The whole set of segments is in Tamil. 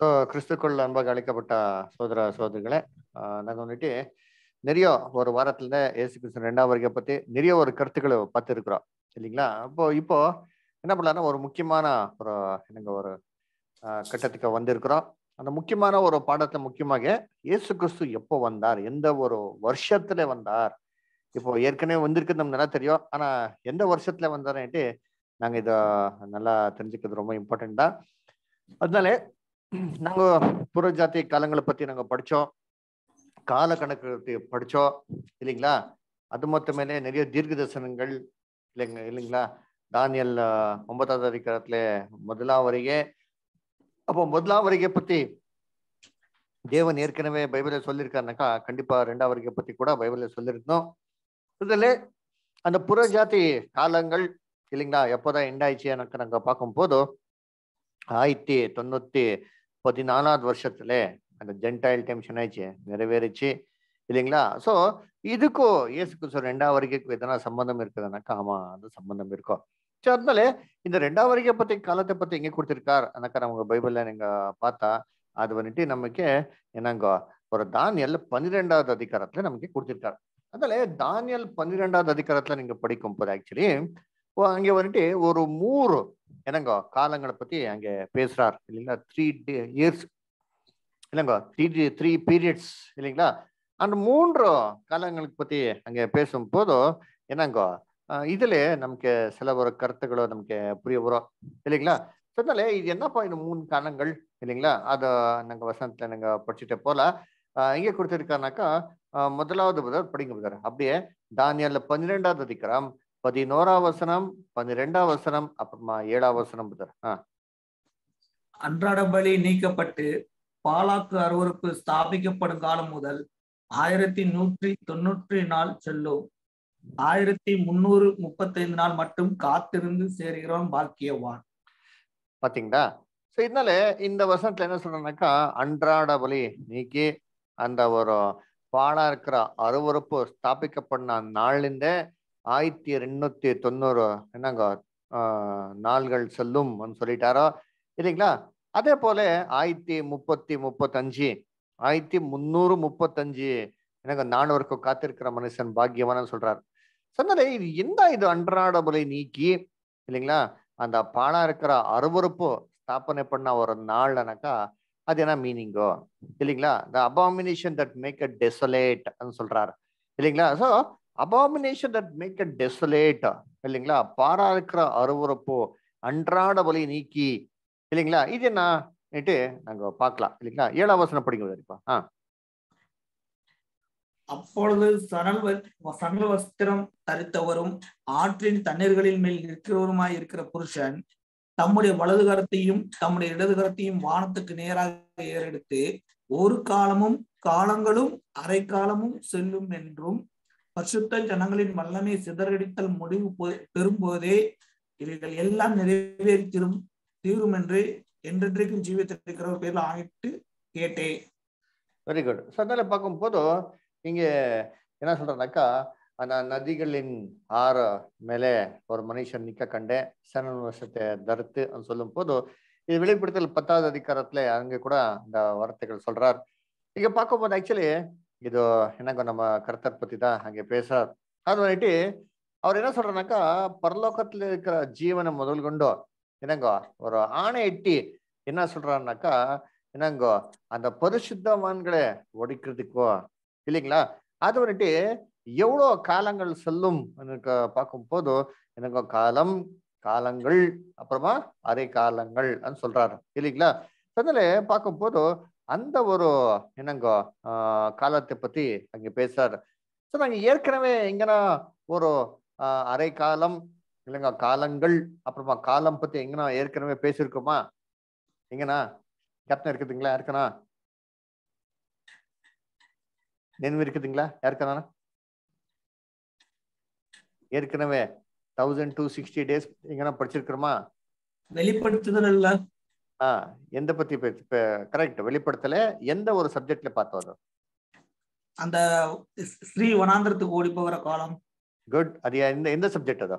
ஸோ கிறிஸ்துக்குள் அன்பாக அழைக்கப்பட்ட சோதர சோதரிகளே நாங்கள் வந்துட்டு நிறைய ஒரு வாரத்துல ஏசு கிறிஸ்து ரெண்டாம் வருகை பத்தி நிறைய ஒரு கருத்துக்களை பார்த்துருக்குறோம். இல்லைங்களா? அப்போ இப்போ என்ன பண்ணலாம்னா ஒரு முக்கியமான ஒரு என்னங்க ஒரு கட்டத்துக்கு வந்திருக்கிறோம். அந்த முக்கியமான ஒரு பாடத்துல முக்கியமாக இயேசு கிறிஸ்து எப்போ வந்தார்? எந்த ஒரு வருஷத்துல வந்தார்? இப்போ ஏற்கனவே வந்திருக்கு நம்ம நல்லா தெரியும். ஆனா எந்த வருஷத்துல வந்தாருன்ட்டு நாங்க இத நல்லா தெரிஞ்சுக்கிறது ரொம்ப இம்பார்ட்டன்ட் தான். அதனால நாங்க புறஜாதி காலங்களை பத்தி நாங்க படிச்சோம். கால கணக்கு பத்தி படிச்சோம். இல்லைங்களா? அது மட்டும் நிறைய தீர்க்க தரிசனங்கள் இல்லைங்க இல்லைங்களா? தானியல் ஒன்பதாவது அதிகாரத்துல முதலாம் வரையே அப்போ முதலாம் வரைக்கை பத்தி தேவன் ஏற்கனவே பைபிள சொல்லியிருக்காருனாக்கா கண்டிப்பா ரெண்டாம் வரைக்கை பத்தி கூட பைபிள சொல்லியிருந்தோம். இதுல அந்த புறஜாதி காலங்கள் இல்லைங்களா? எப்போதான் எண்ட் எனக்கு நாங்க பார்க்கும் போது ஆயிரத்தி தொண்ணூத்தி பதினாலாவது வருஷத்துல அந்த ஜென்டைல் டெம்ஷன் என்னாச்சு நிறைவேறிச்சு இல்லைங்களா? சோ இதுக்கும் இயேசுக்கு கிறிஸ்து ரெண்டாம் வரைக்கும் எதனா சம்பந்தம் இருக்குதுனாக்கா ஆமா அது சம்பந்தம் இருக்கும் ஸோ அதனால இந்த ரெண்டாம் வரைக்கும் பத்தி காலத்தை பத்தி எங்கே கொடுத்துருக்கார்? அனாக்கா நம்ம பைபிள்ல நீங்க பார்த்தா அது வந்துட்டு நமக்கு என்னங்க ஒரு தானியல் பன்னிரெண்டாவது அதிகாரத்துல நமக்கு கொடுத்திருக்காரு. அதனால தானியல் பன்னிரெண்டாவது அதிகாரத்துல நீங்க படிக்கும் போது ஆக்சுவலி அங்கே வந்துட்டு ஒரு மூறு என்னங்க காலங்களை பத்தி அங்க பேசுறார் இல்லைங்களா? த்ரீ இயர்ஸ் இல்லைங்க த்ரீ த்ரீ பீரியட்ஸ் இல்லைங்களா? அந்த மூன்று காலங்களுக்கு பத்தி அங்க பேசும் போது என்னங்க இதுல நமக்கு சில ஒரு கருத்துக்களோ நமக்கு புரிய வரும் இல்லைங்களா? சொன்னாலே இது என்னப்பா இந்த மூணு காலங்கள் இல்லைங்களா? அத நாங்க வசந்தத்துல நாங்க படிச்சுட்டு போல இங்கே எங்க கொடுத்திருக்காருனாக்கா முதலாவது புதர் படிங்க புதர். அப்படியே தானியால பன்னிரெண்டாவது அதிகாரம் பதினோராம் வசனம் பன்னிரெண்டாம் வசனம் அப்புறமா ஏழாம் வசனம் அன்றாட பலி நீக்கப்பட்டு பாலாக்கு அருவருப்பு ஸ்தாபிக்கப்படும் காலம் முதல் ஆயிரத்தி நூற்றி தொண்ணூற்றி நாள் செல்லும். ஆயிரத்தி முன்னூறு முப்பத்தைந்து நாள் மட்டும் காத்திருந்து சேர்கிறோம் பாக்கியவான். பாத்தீங்களா? சோ இதனால இந்த வருஷத்துல என்ன சொல்றேன்னாக்கா அன்றாட பலி நீக்கி அந்த ஒரு பாடா இருக்கிற அருவறுப்பு ஸ்தாபிக்கப்பட்ட நாளிலிருந்த ஆயிரத்தி எண்ணூத்தி தொண்ணூறு என்னங்க நாள்கள் செல்லும் சொல்லிட்டாரோ? இல்லைங்களா? அதே போல ஆயிரத்தி முப்பத்தி முப்பத்தஞ்சு ஆயிரத்தி முந்நூறு முப்பத்தஞ்சு என்னங்க நானூறுக்கும் காத்திருக்கிற மனுஷன் பாக்கியவான சொல்றார். சொன்னதே இது என்ன இது அன்றாட பலி நீக்கி இல்லைங்களா? அந்த பாலா இருக்கிற அருவறுப்பு ஸ்தாபனை பண்ண ஒரு நாள்னாக்கா அது என்ன மீனிங்கோ இல்லைங்களா? The abomination that make a desolate சொல்றாரு. இல்லைங்களா? So abomination that make a desolate இல்லைங்களா? பாரா இருக்கிற அருவறுப்பு அன்றாட பலி நீக்கி இல்லைங்களா? இது என்ன? நாங்க பார்க்கலாம் இல்லைங்களா? ஏழாம் வசனம் படிங்க ஆ. அப்பொழுது சணல் சணல் வஸ்திரம் தரித்தவரும் ஆற்றின் தண்ணீர்களின் மேல் நிற்கிறவருமாய் இருக்கிற புருஷன் தம்முடைய வலது கரத்தையும் தம்முடைய இடது கரத்தையும் வானத்துக்கு நேராக ஏறெடுத்து ஒரு காலமும் காலங்களும் அரை காலமும் செல்லும் என்றும் பரிசுத்த ஜனங்களின் வல்லமை சிதறடித்தல் முடிவு போ- பெறும்போதே இவைகள் எல்லாம் நிறைவேறி திரும் தீரும் என்று என்றென்றைக்கும் ஜீவித்திருக்கிற ஒரு பேர்ல ஆகிட்டு கேட்டேன். வெரி குட் ஸோ அதனால பார்க்கும்போது இங்க என்ன சொல்றதுனாக்கா அந்த நதிகளின் ஆற மேலே ஒரு மனுஷன் நிக்க கண்டேன். சன வருஷத்தை தருத்து சொல்லும் போது இது வெளிப்படுத்தல் பத்தாவது அதிகாரத்துல அங்க கூட இந்த வார்த்தைகள் சொல்றார். இங்க பார்க்கும்போது ஆக்சுவலி இது என்னங்க நம்ம கருத்தர் பத்தி தான் அங்க பேசுறார் அது வந்துட்டு அவர் என்ன சொல்றாருனாக்கா பரலோகத்துல இருக்கிற ஜீவனை முதல் கொண்டு என்னங்க ஒரு ஆணை எட்டி என்ன சொல்றாருனாக்கா என்னங்கோ அந்த பரிசுத்தவான்களை ஒடிக்கிறதுக்கோ இல்லைங்களா? அது வந்துட்டு எவ்வளோ காலங்கள் செல்லும் பார்க்கும் போது எனக்கு காலம் காலங்கள் அப்புறமா அரை காலங்கள் சொல்றாரு. இல்லைங்களா? அதனால பார்க்கும் போது அந்த ஒரு என்னங்க ஆஹ் காலத்தை பத்தி அங்க பேசுறாரு. ஸோ நாங்க ஏற்கனவே எங்கன்னா ஒரு அரை காலம் இல்லைங்க காலங்கள் அப்புறமா காலம் பத்தி எங்கன்னா ஏற்கனவே பேசியிருக்கோமா? எங்கண்ணா கேப்டன் இருக்குதுங்களா? யாருக்கண்ணா? நினைவு இருக்குதுங்களா? யாருக்கண்ணா? ஏற்கனவே தௌசண்ட் டூ சிக்ஸ்டி டேஸ் எங்கன்னா படிச்சிருக்கிறோமா? வெளிப்படுத்துதல் ஆ எந்த பத்தி கரெக்ட் வெளிப்படுத்தல. எந்த ஒரு சப்ஜெக்ட்ல பார்த்தோம் அது அந்த ஸ்ரீ வனாந்திரத்துக்கு ஓடி போகிற காலம். குட் அது எந்த எந்த சப்ஜெக்ட் அதோ?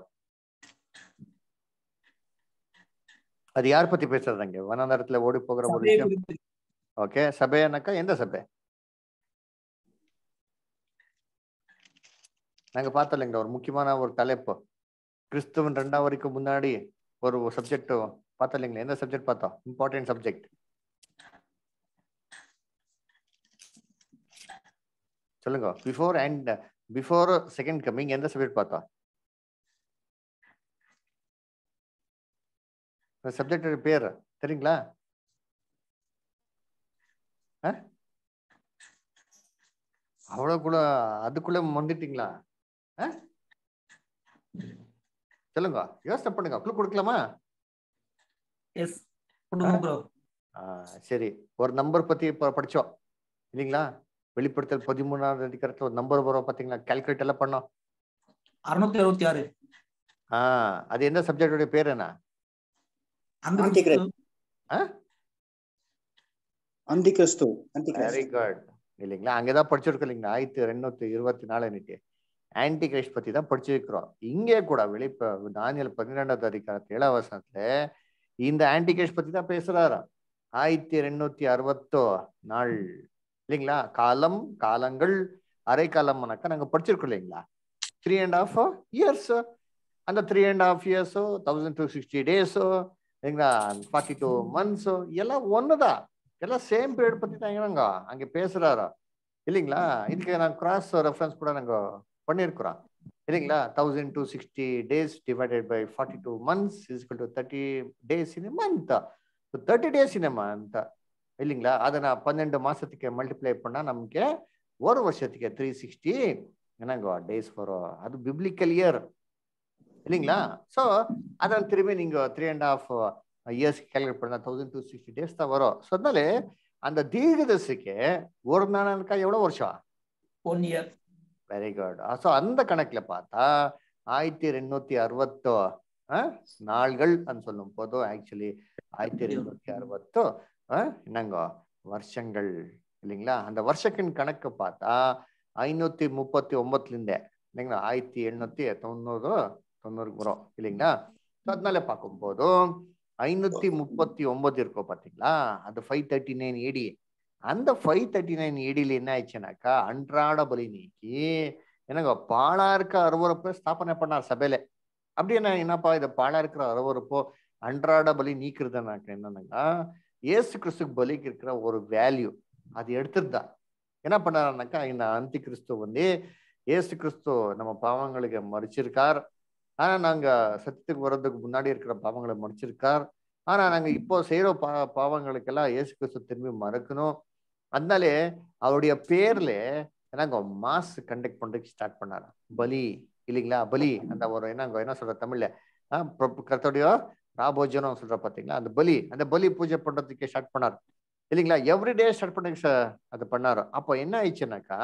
அது யார் பத்தி பேசுறது அங்க? வனாந்தரத்துல ஓடி போகிற ஒரு விஷயம். ஓகே சபைனாக்கா எந்த சபை? நாங்க பார்த்தோம் இல்லைங்க ஒரு முக்கியமான ஒரு தலைப்பு. கிறிஸ்துவன் ரெண்டாம் வரைக்கும் முன்னாடி ஒரு சப்ஜெக்ட் பார்த்தோம் இல்லைங்களா எந்த சப்ஜெக்ட் பார்த்தோம்? இம்பார்ட்டன்ட் சப்ஜெக்ட் சொல்லுங்க. Before and before second coming எந்த சப்ஜெக்ட் பார்த்தோம்? சப்ஜெக்ட் பேர் தெரியுங்களா? அவ்வளவுக்குள்ள அதுக்குள்ள வந்துட்டீங்களா ஆ? சொல்லுங்க. யோசனை பண்ணுங்க. குழு கொடுக்கலாமா? எஸ் ப்ரோ சரி. ஒரு நம்பர் பத்தி படிச்சோம். இல்லைங்களா? வெளிப்படுத்தல் பதிமூணாவது அதிகாரத்துல ஒரு நம்பர் வரும் பாத்தீங்களா? கால்குலேட் எல்லாம் பண்ணோம். அறுநூத்தி அறுபத்தி ஆறு. ஆ அது எந்த சப்ஜெக்டோட பேர் என்ன? அந்த Antichrist. அந்தி கிறிஸ்து அந்தி வெரி குட் இல்லைங்களா? அங்கதான் படிச்சிருக்கோம் இல்லைங்களா? ஆயிரத்தி ரெண்ணூத்தி இருபத்தி நாலு அன்னைக்கு. ஆன்டி கிரைஸ்ட் பத்தி தான் படிச்சிருக்கிறோம். இங்கே கூட வெளிப்ப தானியல் பன்னிரெண்டாவது அதிகாரத்து ஏழாம் வசனத்துல இந்த ஆன்டி கிரைஸ்ட் பத்தி தான் பேசுறாரு? ஆயிரத்தி ரெண்ணூத்தி அறுபத்தோ நாள். இல்லைங்களா? காலம் காலங்கள் அரை காலம்னாக்கா நாங்க படிச்சிருக்கோம் இல்லைங்களா? த்ரீ அண்ட் ஹாஃப் இயர்ஸ் அந்த த்ரீ அண்ட் ஹாஃப் இயர்ஸோ தௌசண்ட் டூ சிக்ஸ்டி டேஸோ இல்லைங்களா? ஃபார்ட்டி டூ மந்த்ஸோ எல்லாம் ஒண்ணுதான் எல்லாம் சேம் பீரியட் பத்தி தான் என்னங்க அங்க பேசுறாரா? இல்லைங்களா? இதுக்கு நான் கிராஸ் ரெஃபரன்ஸ் கூட நாங்க பண்ணியிருக்கிறோம். இல்லைங்களா thousand two sixty days divided by forty two months is equal to thirty days in month thirty days in month இல்லைங்களா? அதை நான் பன்னெண்டு மாதத்துக்கு மல்டிப்ளை பண்ணால் நமக்கு ஒரு வருஷத்துக்கு த்ரீ சிக்ஸ்டி என்னங்க டேஸ் வரும்? அது பிப்ளிக்கல் இயர் இல்லைங்களா? ஸோ அதான் திரும்பி நீங்கள் three and half years calculate பண்ணால் தௌசண்ட் டூ சிக்ஸ்டி டேஸ் தான் வரும். ஸோ அதனால அந்த தீர்க்கதரிசிக்கு ஒரு நாளுக்கா எவ்வளோ வருஷம்? One year very good so அந்த கணக்கில் பார்த்தா ஆயிரத்தி ரெண்ணூத்தி அறுபத்தோ நாள்கள் சொல்லும் போதோ ஆக்சுவலி ஆயிரத்தி ரெண்ணூத்தி அறுபத்தோ என்னங்க வருஷங்கள் இல்லைங்களா? அந்த வருஷக்கின் கணக்கு பார்த்தா ஐநூத்தி முப்பத்தி ஒன்பதுலேருந்தே இல்லைங்களா? ஆயிரத்தி எழுநூத்தி தொண்ணூறு தொண்ணூறுக்கு வரும் இல்லைங்களா? ஸோ அதனால பார்க்கும்போது ஐநூத்தி முப்பத்தி ஒன்பது இருக்கோ பார்த்தீங்களா? அது ஃபைவ் தேர்ட்டி நைன் ஏடி அந்த ஃபைவ் தேர்ட்டி நைன் ஏடியில் என்ன ஆயிடுச்சுனாக்கா அன்றாட பலி நீக்கி என்னங்க பாலா இருக்க அருவறுப்பை ஸ்தாபனை பண்ணார் சபையில. அப்படி என்ன என்னப்பா இதை பாலா இருக்கிற அருவறுப்போ அன்றாட பலி நீக்கிறதுனாக்க என்னன்னாக்கா ஏசு கிறிஸ்துக்கு பலிக்கு இருக்கிற ஒரு வேல்யூ அது எடுத்துருந்தா என்ன பண்ணாருனாக்கா இந்த அந்தி கிறிஸ்து வந்து இயேசு கிறிஸ்து நம்ம பாவங்களுக்கு மறிச்சிருக்கார். ஆனா நாங்க சத்தியத்துக்கு வர்றதுக்கு முன்னாடி இருக்கிற பாவங்களை மறிச்சிருக்கார். ஆனா நாங்க இப்போ செய்யற பா பாவங்களுக்கெல்லாம் ஏசு கிறிஸ்து திரும்பி மறக்கணும். அதனாலே அவருடைய பேர்ல என்னங்க மாஸ் கண்டக்ட் பண்றதுக்கு ஸ்டார்ட் பண்ணாரு? பலி இல்லைங்களா? பலி அந்த ஒரு என்னங்க என்ன சொல்ற தமிழ்ல? ஆஹ் ராபோஜனம் சொல்ற பாத்தீங்களா? அந்த பலி அந்த பலி பூஜை பண்றதுக்கு ஸ்டார்ட் பண்ணாரு. இல்லைங்களா? எவ்ரிடே ஸ்டார்ட் பண்ண அது பண்ணாரு. அப்போ என்ன ஆயிடுச்சுனாக்கா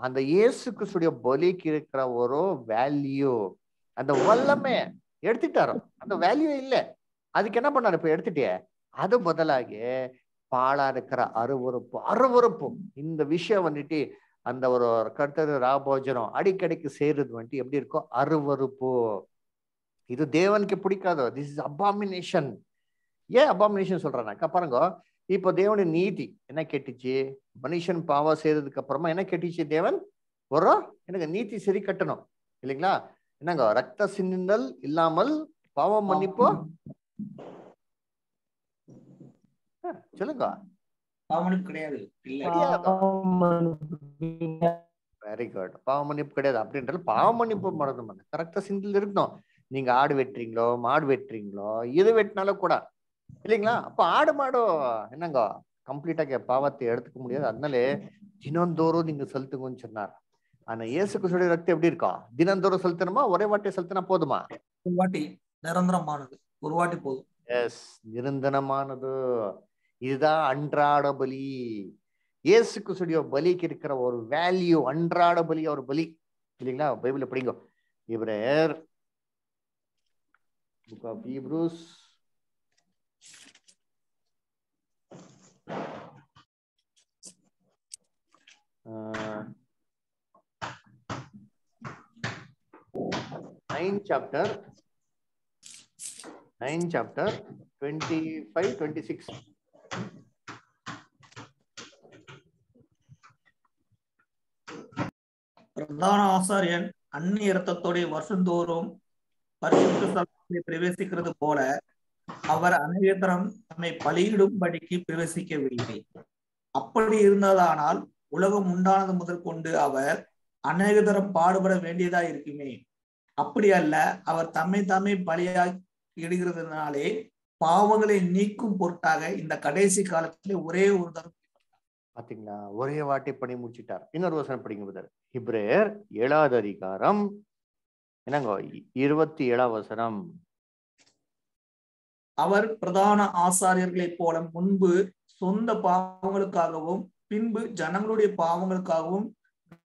அந்த இயேசு கிறிஸ்துடைய பலிக்கு இருக்கிற ஒரு வேல்யூ அந்த வல்லமே எடுத்துட்டாரோ அந்த வேல்யூ இல்லை. அதுக்கு என்ன பண்ணாரு? இப்ப எடுத்துட்டே அது முதலாகி பாழா இருக்கிற அருவறுப்பு அருவறுப்பு இந்த விஷயம் வந்துட்டு அந்த ஒரு கர்த்தர் ராபோஜனம் அடிக்கடிக்கு செய்யறது வந்துட்டு எப்படி இருக்கும் அருவறுப்பு இது தேவனுக்கு பிடிக்காதோ திஸ் இஸ் அபாமினேஷன் ஏன் அபாமினேஷன் சொல்றேனாக்கா பாருங்க இப்போ தேவனுடைய நீதி என்ன கேட்டுச்சு? மனுஷன் பாவம் செய்யறதுக்கு அப்புறமா என்ன கேட்டுச்சு தேவன்? ஒரு எனக்கு நீதி சரி கட்டணும். இல்லைங்களா? என்னங்க ரத்த சிந்தல் இல்லாமல் பாவம் மன்னிப்போ. சொல்லுங்க. அவனுக்கு கிடையாது. வெரி குட் பாவ மன்னிப்பு கிடையாது. அப்படின்றது பாவ மன்னிப்பு மறந்து. கரெக்டா சிந்தில் இருக்கணும். நீங்க ஆடு வெட்டுறீங்களோ மாடு வெட்டுறீங்களோ எது வெட்டினாலும் கூட. இல்லைங்களா? அப்ப ஆடு மாடு என்னங்க? கம்ப்ளீட்டா பாவத்தை எடுத்துக்க முடியாது. அதனால தினந்தோறும் நீங்க செலுத்துங்கன்னு சொன்னார். ஆனா இயேசு கிறிஸ்துடைய ரத்தம் எப்படி இருக்கா? தினந்தோறும் செலுத்தணுமா? ஒரே வாட்டி செலுத்தினா போதுமா? ஒரு வாட்டி நிரந்தரமானது. ஒரு வாட்டி போதும். எஸ் நிரந்தரமானது. இதுதான் அன்றாட பலி. இயேசு கிறிஸ்துடைய பலிக்கு இருக்கிற ஒரு வேல்யூ அன்றாட பலி ஒரு பலி. இல்லைங்களா? பைபிள் படிங்க. இவரர் book of Hebrews. Nine chapter nine chapter twenty five twenty six பிரதான ஆசாரியன் அந்நிய இரத்தத்தோடைய வருஷந்தோறும் பரிசுத்த ஸ்தலத்திலே பிரவேசிக்கிறது போல அவர் அநேகத்தரம் தம்மை பலியிடும்படிக்கு பிரவேசிக்கவில்லை. அப்படி இருந்ததானால் உலகம் உண்டானது முதல் கொண்டு அவர் அநேகதரம் பாடுபட வேண்டியதா இருக்குமே. அப்படி அல்ல அவர் தம்மை தாமே பலியாய் இடுகிறதுனாலே பாவங்களை நீக்கும் பொருட்டாக இந்த கடைசி காலத்திலே ஒரே ஒரு தரம் பாத்தீங்களா? ஒரே வாட்டி பண்ணி முடிச்சிட்டார். இன்னொரு வசனம் படிங்க புதர் ஹிப்ரேயர் ஏழாவது அதிகாரம். என்னங்க? இருபத்தி ஏழாம் வசனம். அவர் பிரதான ஆசாரியர்களைப் போல முன்பு சொந்த பாவங்களுக்காகவும் பின்பு ஜனங்களுடைய பாவங்களுக்காகவும்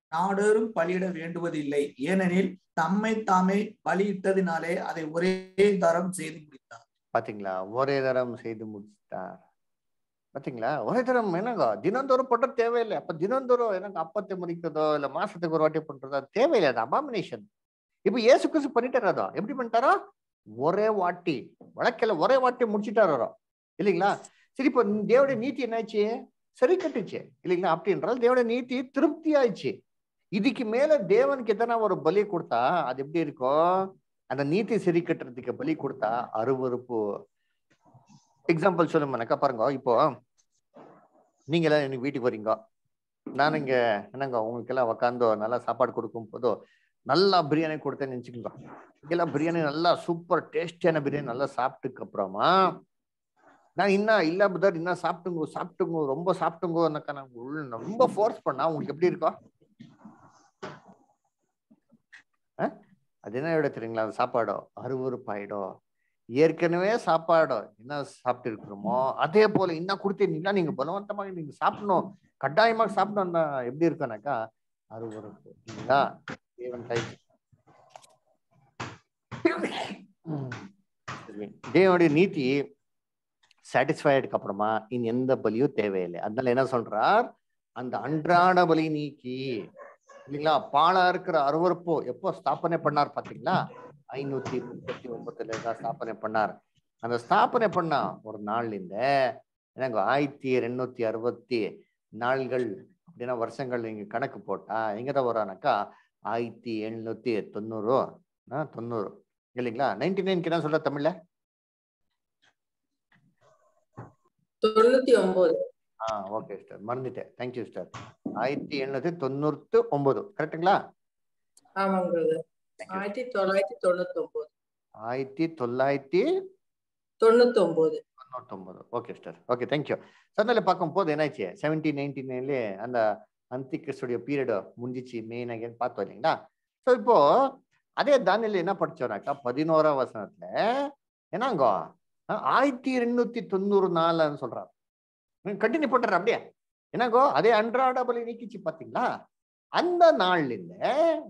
நாடரும் பலியிட வேண்டுவதில்லை. ஏனெனில் தம்மை தாமே பலியிட்டதினாலே அதை ஒரே தரம் செய்து முடித்தார். பாத்தீங்களா? ஒரே தரம் செய்து முடிச்சிட்டார் பாத்தீங்களா? ஒரே தரம் என்னங்க? தினந்தோறும் பண்ணுறது தேவையில்லை. அப்ப தினந்தோறும் எனக்கு அப்பத்தை முடிக்கிறதோ இல்ல மாசத்துக்கு ஒரு வாட்டி பண்றதோ தேவையில்லை. அது அபாமினேஷன் இப்ப ஏசு கிறிஸ்து பண்ணிட்டாரா அதோ. எப்படி பண்ணிட்டாரோ? ஒரே வாட்டி. வழக்கில் ஒரே வாட்டி முடிச்சுட்டாரோ இல்லைங்களா? சரி இப்போ தேவடைய நீதி என்னாச்சு? சரி கட்டுச்சு. இல்லைங்களா? அப்படின்றால் தேவடைய நீதி திருப்தி ஆயிடுச்சு. இதுக்கு மேல தேவனுக்கு எதனா ஒரு பலி கொடுத்தா அது எப்படி இருக்கும்? அந்த நீதி சரி கட்டுறதுக்கு பலி கொடுத்தா அருவருப்பு எக்ஸாம்பிள் சொல்லுமானாக்கா பாருங்க இப்போ நீங்க எல்லாம் எனக்கு வீட்டுக்கு வரீங்க நான் இங்க என்னங்க உங்களுக்கு எல்லாம் நல்லா சாப்பாடு கொடுக்கும் போதோ நல்லா பிரியாணி கொடுத்தேன்னு நினச்சிக்கோங்க. இங்கெல்லாம் பிரியாணி நல்லா சூப்பர் டேஸ்டியான பிரியாணி நல்லா சாப்பிட்டுக்கு அப்புறமா நான் இன்னும் இல்ல புதர் இன்னும் சாப்பிட்டுங்க சாப்பிட்டுங்க ரொம்ப சாப்பிட்டுங்கன்னாக்கா நான் உள்ள ரொம்ப ஃபோர்ஸ் பண்ணா உங்களுக்கு எப்படி இருக்கும்? அது என்ன விட தெரியுங்களா அந்த சாப்பாடோ? அருவருப்பாயிடும். ஏற்கனவே சாப்பாடு என்ன சாப்பிட்டு இருக்கிறோமோ அதே போல இன்னும் கொடுத்தீங்கன்னா நீங்க பலவந்தமாக நீங்க சாப்பிடணும். கட்டாயமாக சாப்பிடணும்னா எப்படி இருக்கும்னாக்கா அருவருப்பு இல்லைங்களா தேவன் கை தேவனுடைய நீதி சாட்டிஸ்ஃபைடுக்கு அப்புறமா இனி எந்த பலியும் தேவையில்லை. அதனால என்ன சொல்றார்? அந்த அன்றாட பலி நீக்கி இல்லைங்களா? பாலா இருக்கிற அருவருப்பு எப்போ ஸ்தாபனை பண்ணார் பாத்தீங்களா? ஐநூத்தி முப்பத்தி ஒன்பதுல தான் ஸ்தாபனை பண்ணார். அந்த ஸ்தாபனை பண்ணா ஒரு நாள்ல எனக்கு ஆயிரத்தி ரெண்ணூத்தி அறுபத்தி நாள்கள் அப்படின்னா வருஷங்கள் நீங்க கணக்கு போட்டா எங்க தான் வரானாக்கா ஆயிரத்தி எழுநூத்தி தொண்ணூறு தொண்ணூறு. இல்லைங்களா? நைன்டி நைன்க்கு என்ன சொல்ற தமிழ்ல? தொண்ணூத்தி ஒன்பது. ஆ ஓகே சிஸ்டர். மறந்துட்டேன். Thank you sister. ஆயிரத்தி எழுநூத்தி தொண்ணூத்தி ஒன்பது. கரெக்டுங்களா ஆமாங்க. ஆயிரத்தி தொள்ளாயிரத்தி தொண்ணூத்தி ஒன்பது ஆயிரத்தி தொள்ளாயிரத்தி தொண்ணூத்தி ஒன்பது தொண்ணூத்தொன்பது ஓகே சிஸ்டர் ஓகே தேங்க்யூ அதனால பார்க்கும்போது என்னாச்சு செவன்டீன் நைன்டி நைன்லேயே அந்த அந்தி கிறிஸ்டுடைய பீரியட் முடிஞ்சிச்சு மெயின் அகேன் பார்த்தோம் இல்லைங்களா ஸோ இப்போ அதே தானியல் என்ன படிச்சோம்னாக்கா பதினோராம் வசனத்துல என்னங்க ஆயிரத்தி எண்ணூத்தி தொண்ணூறு நாலுன்னு சொல்றாரு கண்டினியூ பண்றாரு அப்படியே என்னங்கோ அதே அன்றாட பலி நீக்கிச்சு பாத்தீங்களா அந்த நாள்ல இருந்து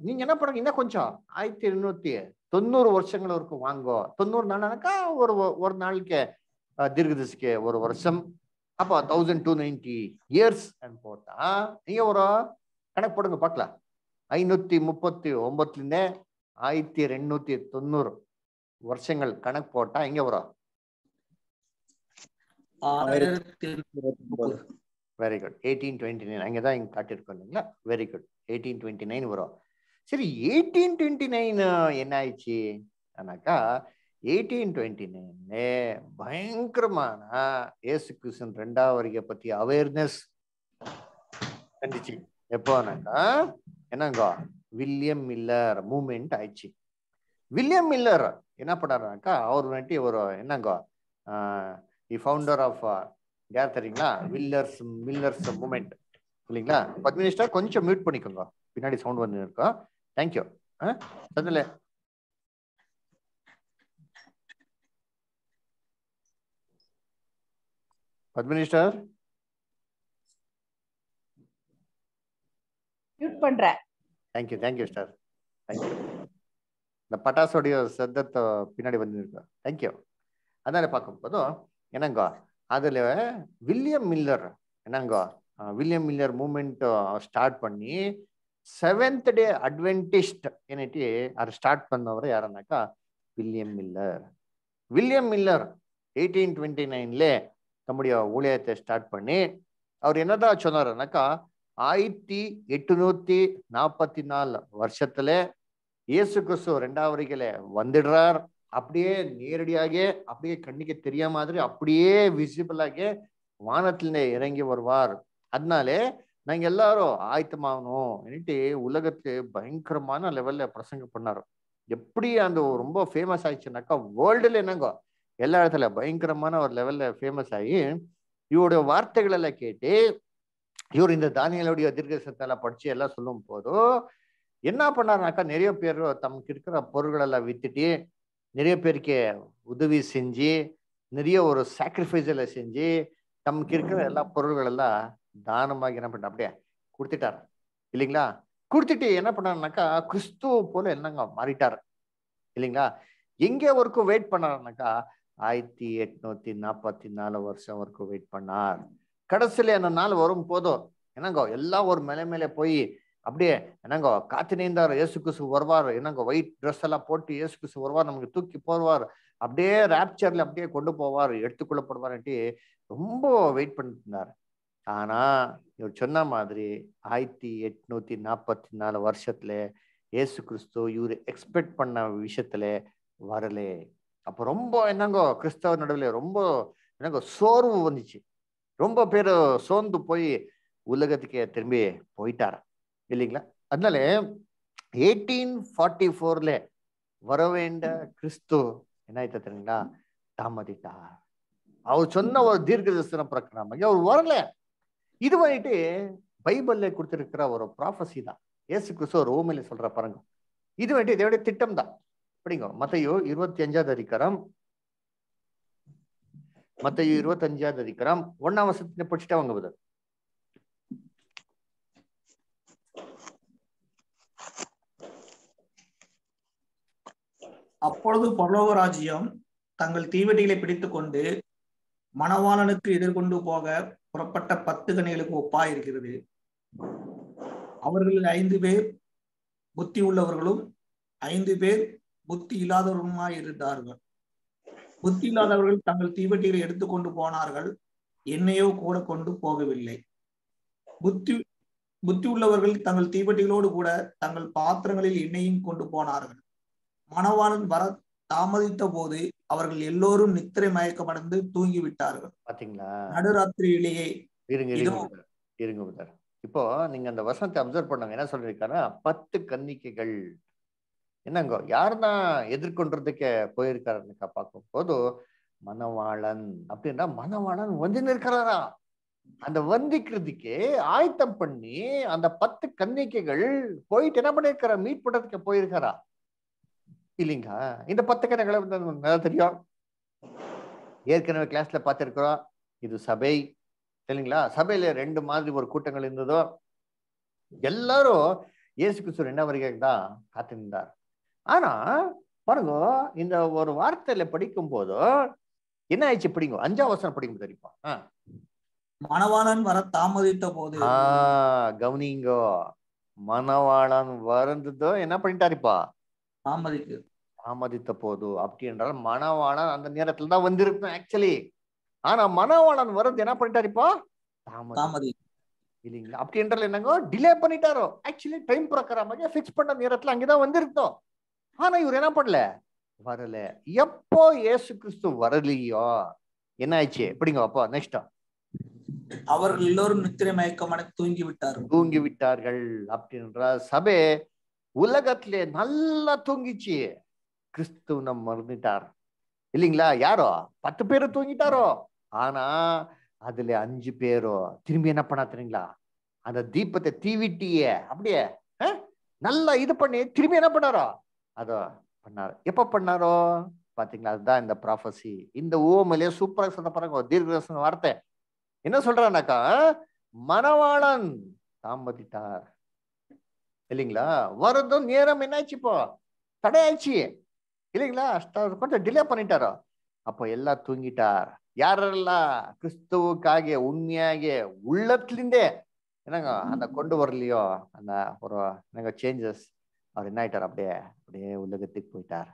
நீங்க என்ன பண்ணுங்க இன்னும் கொஞ்சம் ஆயிரத்தி எண்ணூத்தி தொண்ணூறு வருஷங்கள் வரைக்கும் வாங்கோ. தொண்ணூறு நாள்னாக்கா ஒரு ஒரு நாளுக்கு தீர்க்கதரிசிக்கு ஒரு வருஷம். அப்போ தௌசண்ட் டூ நைன்டி இயர்ஸ் போட்டா நீங்க ஒரு கணக்கு போடுங்க பார்க்கலாம். ஐநூத்தி முப்பத்தி ஒன்பதுல இருந்தே ஆயிரத்தி ரெண்ணூத்தி தொண்ணூறு வருஷங்கள் கணக்கு போட்டா எங்க வரும். Very good eighteen twenty nine அங்கே தான் இங்கே காட்டியிருக்கோம் இல்லைங்களா? Very good eighteen twenty nine வரும். சரி எயிட்டீன் டுவெண்ட்டி நைன் என்ன ஆயிடுச்சு? ஆனாக்கா எயிட்டீன் டுவெண்ட்டி நைன்ல பயங்கரமான ஏசு கிருஷ்ணன் ரெண்டாவது வருகை பத்தி அவேர்னஸ் கண்டுச்சு எப்போனாக்கா என்னங்க? வில்லியம் மில்லர் மூமெண்ட் ஆயிடுச்சு. வில்லியம் மில்லர் என்ன பண்ணாருனாக்கா அவர் வந்துட்டு ஒரு என்னங்க? தி ஃபவுண்டர் ஆஃப் யார் தெரியுங்களா? வில்லர்ஸ் மில்லர்ஸ் மூமெண்ட் இல்லைங்களா? பத்மினிஸ்டா கொஞ்சம் மியூட் பண்ணிக்கோங்க. பின்னாடி சவுண்ட் வந்து இருக்கோம் தேங்க்யூ அதில் பத்மினிஸ்டர் மியூட் பண்றேன் thank you thank you star thank you இந்த பட்டாசோடைய சத்தத்தை பின்னாடி வந்துருக்கோம் தேங்க்யூ அதனால பார்க்கும்போது என்னங்க? அதில் வில்லியம் மில்லர் என்னங்க? வில்லியம் மில்லர் மூமெண்ட் ஸ்டார்ட் பண்ணி செவன்த் டே அட்வென்டிஸ்ட் என்னட்டு அதை ஸ்டார்ட் பண்ணவர் யாருன்னாக்கா William Miller. William Miller eighteen twenty நைன்ல தம்முடைய ஊழியத்தை ஸ்டார்ட் பண்ணி அவர் என்னதான் சொன்னாருனாக்கா ஆயிரத்தி எட்டுநூத்தி நாற்பத்தி நாலு வருஷத்துல இயேசு கிறிஸ்து ரெண்டாவது வந்துடுறார். அப்படியே நேரடியாக அப்படியே கண்ணுக்கு தெரிய மாதிரி அப்படியே விசிபிளாக வானத்திலே இறங்கி வருவார். அதனாலே நாங்க எல்லாரும் ஆயத்தமாகணும் என்னட்டு உலகத்துல பயங்கரமான லெவல்ல பிரசங்கம் பண்ணாரு. எப்படி அந்த ரொம்ப ஃபேமஸ் ஆயிடுச்சுனாக்கா வேர்ல்டுல என்னங்கோ? எல்லா இடத்துல பயங்கரமான ஒரு லெவல்ல ஃபேமஸ் ஆகி இவருடைய வார்த்தைகள் எல்லாம் கேட்டு இவர் இந்த தானியலுடைய தீர்க்கசத்தால படிச்சு எல்லாம் சொல்லும் போதும் என்ன பண்ணாருனாக்கா நிறைய பேர் தமக்கு இருக்கிற பொருள்கள் எல்லாம் வித்துட்டு நிறைய பேருக்கு உதவி செஞ்சு நிறைய ஒரு சாக்ரிஃபைஸ் எல்லாம் செஞ்சு தமக்கு இருக்கிற எல்லா பொருள்கள் எல்லாம் தானமாக என்ன பண்ண அப்படியே கொடுத்துட்டார். இல்லைங்களா? கொடுத்துட்டு என்ன பண்ணாருனாக்கா கிறிஸ்துவ போல என்னங்க மாறிட்டார். இல்லைங்களா? எங்கே வரைக்கும் வெயிட் பண்ணாருனாக்கா ஆயிரத்தி எட்நூத்தி நாற்பத்தி நாலு வருஷம் வரைக்கும் வெயிட் பண்ணார். கடைசியில அந்த நாள் வரும் போதும் என்னங்கோ எல்லாம் ஒரு மேலே மேலே போய் அப்படியே என்னங்கோ காத்து நீந்தார் இயேசு கிறிஸ்து வருவார். என்னங்கோ ஒயிட் ட்ரெஸ் எல்லாம் போட்டு இயேசு கிறிஸ்து வருவார் நமக்கு தூக்கி போடுவார். அப்படியே ரேப்சர்ல அப்படியே கொண்டு போவார் எடுத்துக்கொள்ளப்படுவார்ன்ட்டு ரொம்ப வெயிட் பண்ணிட்டு இருந்தார் ஆனா இவர் சொன்ன மாதிரி ஆயிரத்தி எட்நூத்தி நாற்பத்தி நாலு வருஷத்துல இயேசு கிறிஸ்து இவர் எக்ஸ்பெக்ட் பண்ண விஷயத்துல வரலே. அப்போ ரொம்ப என்னங்கோ கிறிஸ்தவ நடுவில் ரொம்ப என்னங்கோ சோர்வு வந்துச்சு. ரொம்ப பேர் சோர்ந்து போய் உலகத்துக்கே திரும்பி போயிட்டார். இல்லைங்களா? அதனால எயிட்டீன் ஃபார்ட்டி ஃபோர்ல வரவேண்ட கிறிஸ்து என்ன ஆயிட்ட தெரியுங்களா? தாமதித்தார். அவர் சொன்ன ஒரு தீர்க்க தரிசன பிரகாரமாக அவர் வரல. இது வந்துட்டு பைபிள்ல கொடுத்திருக்கிற ஒரு ப்ராஃபஸி தான். ஏசு கிறிஸ்து ஒரு ஓமையில சொல்ற பாருங்க. இது வந்துட்டு இதோட திட்டம் தான். அப்படிங்க மத்தையோ இருபத்தி அஞ்சாவது அதிகாரம். மத்தையோ இருபத்தி அஞ்சாவது அதிகாரம். ஒன்னாம் வருஷத்துல படிச்சுட்டு அவங்க அப்பொழுது பரலோக ராஜ்யம் தங்கள் தீவெட்டிகளை பிடித்துக் கொண்டு மணவாளனுக்கு எதிர்கொண்டு போக புறப்பட்ட பத்து கணிகளுக்கு ஒப்பா இருக்கிறது அவர்களில் ஐந்து பேர் புத்தி உள்ளவர்களும் ஐந்து பேர் புத்தி இல்லாதவர்களுமாய் இருந்தார்கள். புத்தி இல்லாதவர்கள் தங்கள் தீவெட்டிகளை எடுத்துக்கொண்டு போனார்கள். என்னையோ கூட கொண்டு போகவில்லை. புத்தி புத்தி உள்ளவர்கள் தங்கள் தீவெட்டிகளோடு கூட தங்கள் பாத்திரங்களில் எண்ணெயும் கொண்டு போனார்கள். மணவாளன் வர தாமதித்த போது அவர்கள் எல்லோரும் நித்திரை மயக்கமடைந்து தூங்கி விட்டார்கள் பாத்தீங்களா? நடுராத்திரியிலேயே இருங்க இருங்க. இப்போ நீங்க அந்த வசனத்தை அப்சர்வ் பண்ணாங்க என்ன சொல்லிருக்காருன்னா பத்து கன்னிக்கைகள் என்னங்கோ யாருதான் எதிர்கொண்டதுக்கு போயிருக்காருன்னு பார்க்கும் போது மணவாளன் அப்படின்னா மணவாளன் வந்து இருக்கிறாரா? அந்த வந்திக்கிறதுக்கு ஆயத்தம் பண்ணி அந்த பத்து கன்னிக்கைகள் போயிட்டு என்ன பண்ணிருக்காரா? மீட் பண்றதுக்கு போயிருக்காரா? இல்லைங்க இந்த பத்து வந்து நல்லா தெரியும். ஏற்கனவே கிளாஸ்ல பார்த்திருக்கிறோம். இது சபை. சரிங்களா? சபையில ரெண்டு மாதிரி ஒரு கூட்டங்கள் இருந்ததோ எல்லாரும் இயேசு கிறிஸ்து என்ன வருகைக்கு தான் காத்திருந்தார். ஆனா பாருங்க இந்த ஒரு வார்த்தையில படிக்கும் போது என்ன ஆயிடுச்சு படிங்க? அஞ்சாம் வசனம் படிக்கும் தெரியுமா. மணவாளன் வர தாமதித்த போது. கவனிங்கோ. மணவாளன் வருந்ததோ என்ன பண்ணிட்டாருப்பா தாமதிக்கு. தாமதித்த போது அப்படி என்றால் மணவாளன் அந்த நேரத்துல தான் வந்திருக்கும் ஆக்சுவலி ஆனா மணவாளன் வரது என்ன பண்ணிட்டாருப்பா தாமதி தாமதி. இல்லைங்களா? அப்படி என்றால் என்னங்க? டிலே பண்ணிட்டாரோ? ஆக்சுவலி டைம் பிரகாரமாக ஃபிக்ஸ் பண்ண நேரத்துல அங்கதான் வந்திருந்தோம். ஆனா இவர் என்ன பண்ணல? வரல. எப்போ இயேசு கிறிஸ்து வரலையோ? என்ன ஆயிடுச்சு? எப்படிங்க அப்போ? நெக்ஸ்ட் அவர்கள் எல்லோரும் நித்திரை மயக்கமடைந்து தூங்கி விட்டார்கள் தூங்கி விட்டார்கள் அப்படின்ற சபை உலகத்திலே நல்லா தூங்கிச்சு. கிறிஸ்து நம்ம மறந்துட்டார். இல்லைங்களா? யாரோ? பத்து பேரு தூங்கிட்டாரோ? ஆனா அதுல அஞ்சு பேரோ திரும்பி என்ன பண்ணா தெரியுங்களா? அந்த தீபத்தை தீவிட்டிய அப்படியே நல்லா இது பண்ணி திரும்பி என்ன பண்ணாரோ? அதோ பண்ணாரு. எப்ப பண்ணாரோ? பாத்தீங்களா? அதுதான் இந்த ப்ராஃபசி இந்த ஊமலையே சூப்பராக சொன்ன பாருங்க தீர்க்கதர்சன வார்த்தை. என்ன சொல்றானாக்கா மணவாளன் தாமதித்தார். இல்லைங்களா? வரதும் நேரம் என்னாச்சு இப்போ? தடையாச்சு இல்லைங்களா? கொஞ்சம் டிலே பண்ணிட்டாரோ? அப்போ எல்லாம் தூங்கிட்டார். யாரெல்லாம் கிறிஸ்துவுக்காக உண்மையாக உள்ளத்துலேருந்தே என்னங்க அந்த கொண்டு வரலையோ அந்த ஒரு என்னங்க சேஞ்சஸ் அவர் என்ன ஆயிட்டார்? அப்படியே அப்படியே உலகத்துக்கு போயிட்டார்.